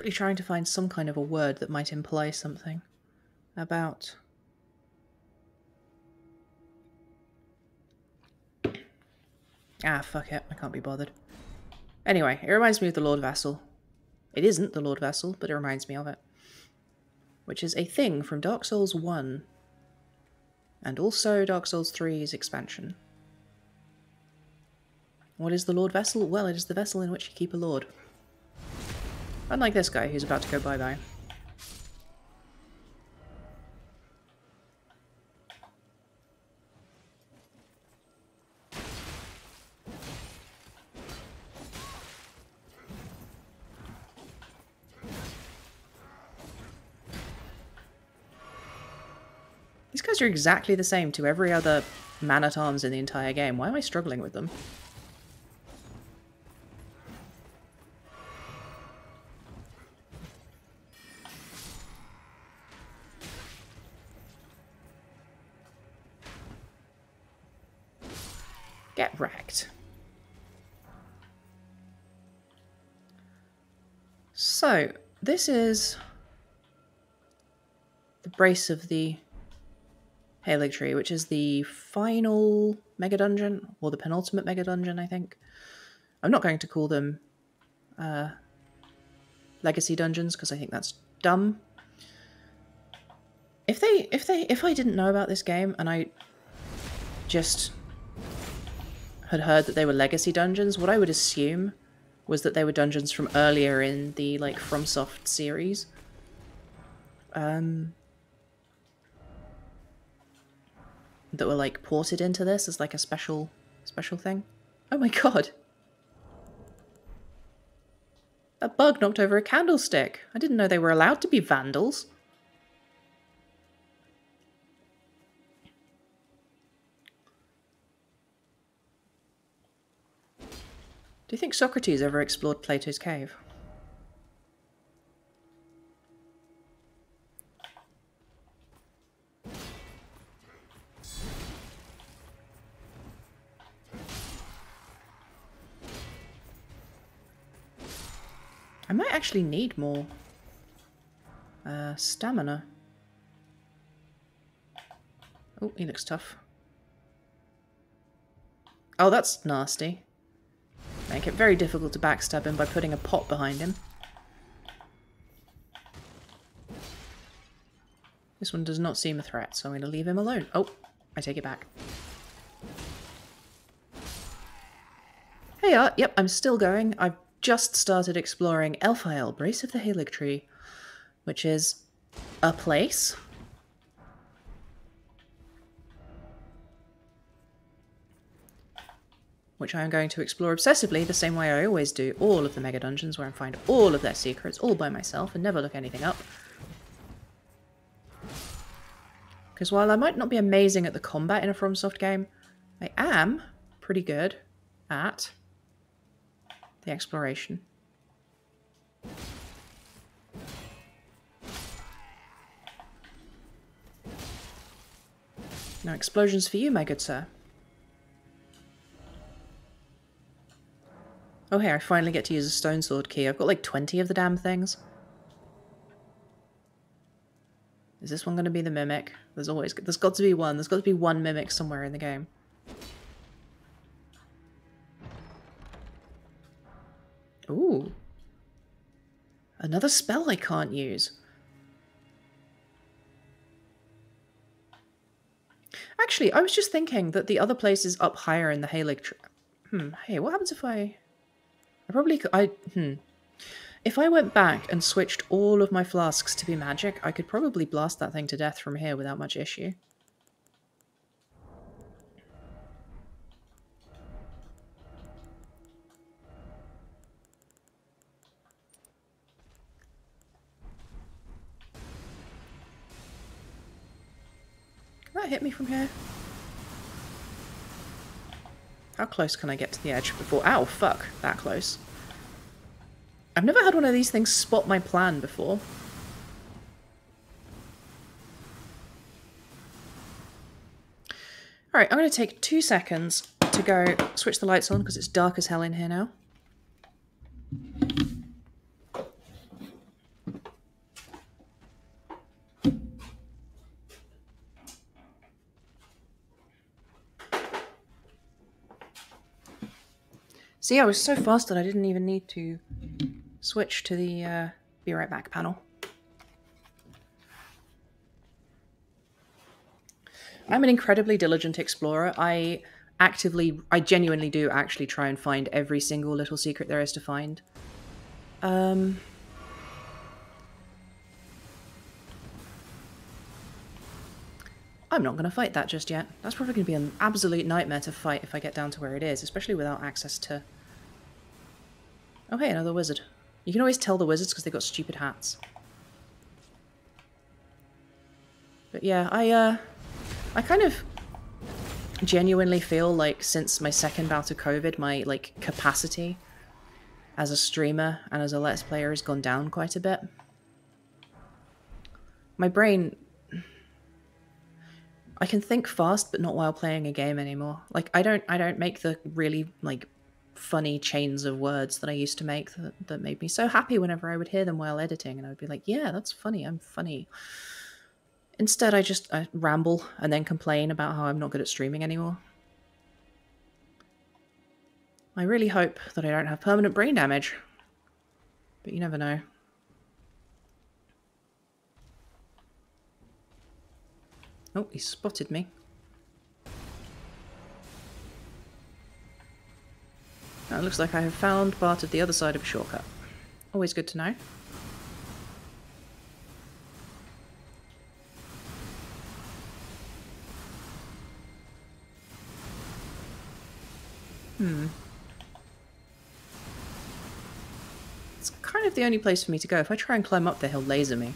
Speaker 1: Desperately trying to find some kind of a word that might imply something about. Ah, fuck it. I can't be bothered. Anyway, it reminds me of the Lord Vessel. It isn't the Lord Vessel, but it reminds me of it. Which is a thing from Dark Souls 1. And also Dark Souls 3's expansion. What is the Lord Vessel? Well, it is the vessel in which you keep a lord. Unlike this guy who's about to go bye-bye. These guys are exactly the same to every other man-at-arms in the entire game. Why am I struggling with them? This is the brace of the Haligtree, which is the final mega dungeon, or the penultimate mega dungeon, I think. I'm not going to call them uh, legacy dungeons because I think that's dumb. If they, if they, if I didn't know about this game and I just had heard that they were legacy dungeons, what I would assume was that they were dungeons from earlier in the like FromSoft series. Um, that were like ported into this as like a special special thing. Oh my god. That bug knocked over a candlestick. I didn't know they were allowed to be vandals. Do you think Socrates ever explored Plato's cave? I might actually need more uh, stamina. Oh, he looks tough. Oh, that's nasty. Make it very difficult to backstab him by putting a pot behind him. This one does not seem a threat, so I'm going to leave him alone. Oh, I take it back. Hey, yep, I'm still going. I've just started exploring Elphael, Brace of the Haligtree, which is a place which I am going to explore obsessively the same way I always do all of the mega dungeons where I find all of their secrets all by myself and never look anything up. Because while I might not be amazing at the combat in a FromSoft game, I am pretty good at the exploration. No explosions for you, my good sir. Oh hey, I finally get to use a stone sword key. I've got like 20 of the damn things. Is this one going to be the mimic? There's always, there's got to be one. There's got to be one mimic somewhere in the game. Ooh. Another spell I can't use. Actually, I was just thinking that the other place is up higher in the Halig. Hmm. Hey, what happens if I... I probably could... I... Hmm. If I went back and switched all of my flasks to be magic, I could probably blast that thing to death from here without much issue. Can that hit me from here? How close can I get to the edge before... Ow, fuck. That close. I've never had one of these things spot my plan before. Alright, I'm going to take two seconds to go switch the lights on because it's dark as hell in here now. See, I was so fast that I didn't even need to switch to the uh, be right back panel. I'm an incredibly diligent explorer. I actively, I genuinely do actually try and find every single little secret there is to find. Um, I'm not going to fight that just yet. That's probably going to be an absolute nightmare to fight if I get down to where it is, especially without access to... Oh hey, another wizard. You can always tell the wizards because they've got stupid hats. But yeah, I, uh... I kind of genuinely feel like since my second bout of COVID, my, like, capacity as a streamer and as a Let's Player has gone down quite a bit. My brain I can think fast, but not while playing a game anymore. Like I don't, I don't make the really like funny chains of words that I used to make that, that made me so happy whenever I would hear them while editing, and I would be like, "Yeah, that's funny. I'm funny." Instead, I just I ramble and then complain about how I'm not good at streaming anymore. I really hope that I don't have permanent brain damage, but you never know. Oh, he spotted me. Now it looks like I have found part of the other side of a shortcut. Always good to know. Hmm. It's kind of the only place for me to go. If I try and climb up there, he'll laser me.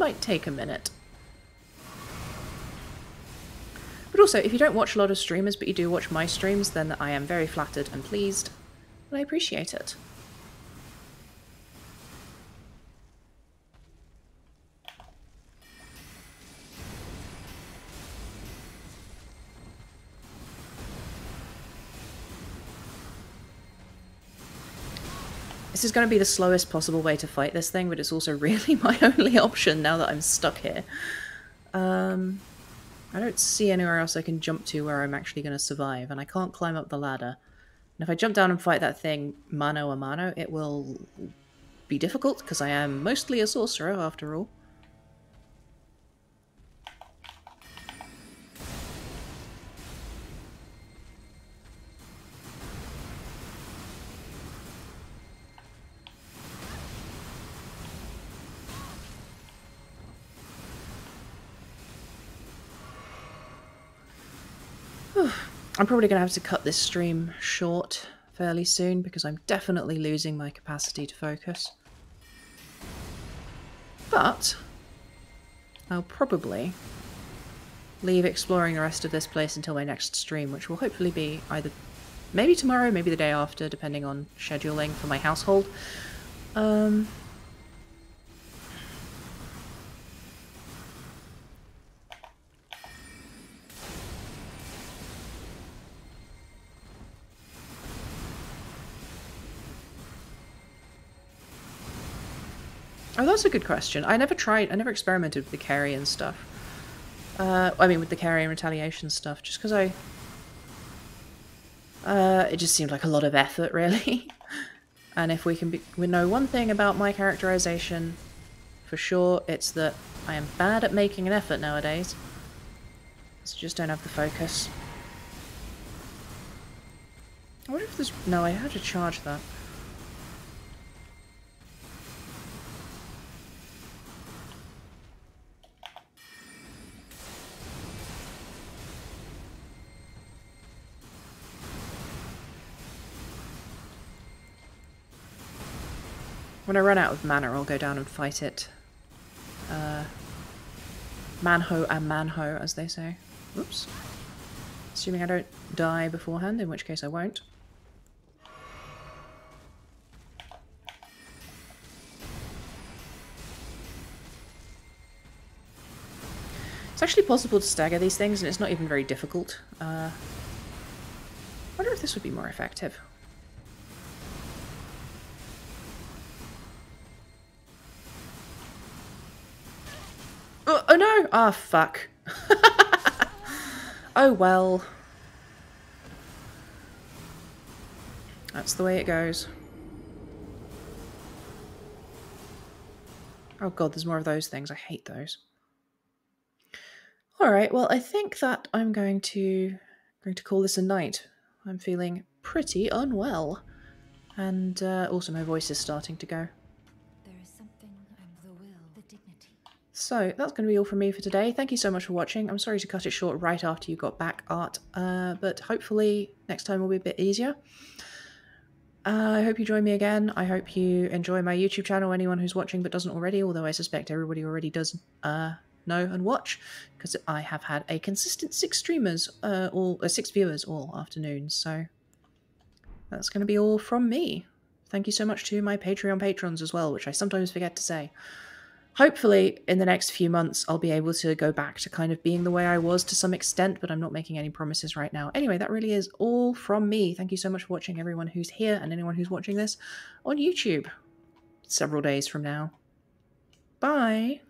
Speaker 1: might take a minute. But also, if you don't watch a lot of streamers, but you do watch my streams, then I am very flattered and pleased, and I appreciate it. This is going to be the slowest possible way to fight this thing, but it's also <laughs> really my only option now that I'm stuck here. Um, I don't see anywhere else I can jump to where I'm actually going to survive, and I can't climb up the ladder. And if I jump down and fight that thing mano a mano, it will be difficult, because I am mostly a sorcerer after all. I'm probably going to have to cut this stream short fairly soon because I'm definitely losing my capacity to focus. But I'll probably leave exploring the rest of this place until my next stream, which will hopefully be either maybe tomorrow, maybe the day after, depending on scheduling for my household. Um, that's a good question. I never tried, I never experimented with the carrion stuff. Uh, I mean, with the carrion retaliation stuff, just because I... Uh, it just seemed like a lot of effort, <laughs> really. and if we can be, we know one thing about my characterization, for sure, it's that I am bad at making an effort nowadays. So just don't have the focus. I wonder if there's... No, I had to charge that. When I run out of mana, I'll go down and fight it. Uh, manho and manho, as they say. Oops. Assuming I don't die beforehand, in which case I won't. It's actually possible to stagger these things, and it's not even very difficult. Uh, I wonder if this would be more effective. Ah, oh, fuck. <laughs> oh well. That's the way it goes. Oh god, there's more of those things. I hate those. Alright, well I think that I'm going to going to call this a night. I'm feeling pretty unwell. And uh, also my voice is starting to go. So that's going to be all from me for today. Thank you so much for watching. I'm sorry to cut it short right after you got back, Art, uh, but hopefully next time will be a bit easier. Uh, I hope you join me again. I hope you enjoy my YouTube channel, anyone who's watching but doesn't already, although I suspect everybody already does uh, know and watch, because I have had a consistent six streamers, uh, all uh, six viewers all afternoon, so that's going to be all from me. Thank you so much to my Patreon patrons as well, which I sometimes forget to say hopefully in the next few months I'll be able to go back to kind of being the way I was to some extent, but I'm not making any promises right now. Anyway, that really is all from me. Thank you so much for watching everyone who's here and anyone who's watching this on YouTube several days from now. Bye.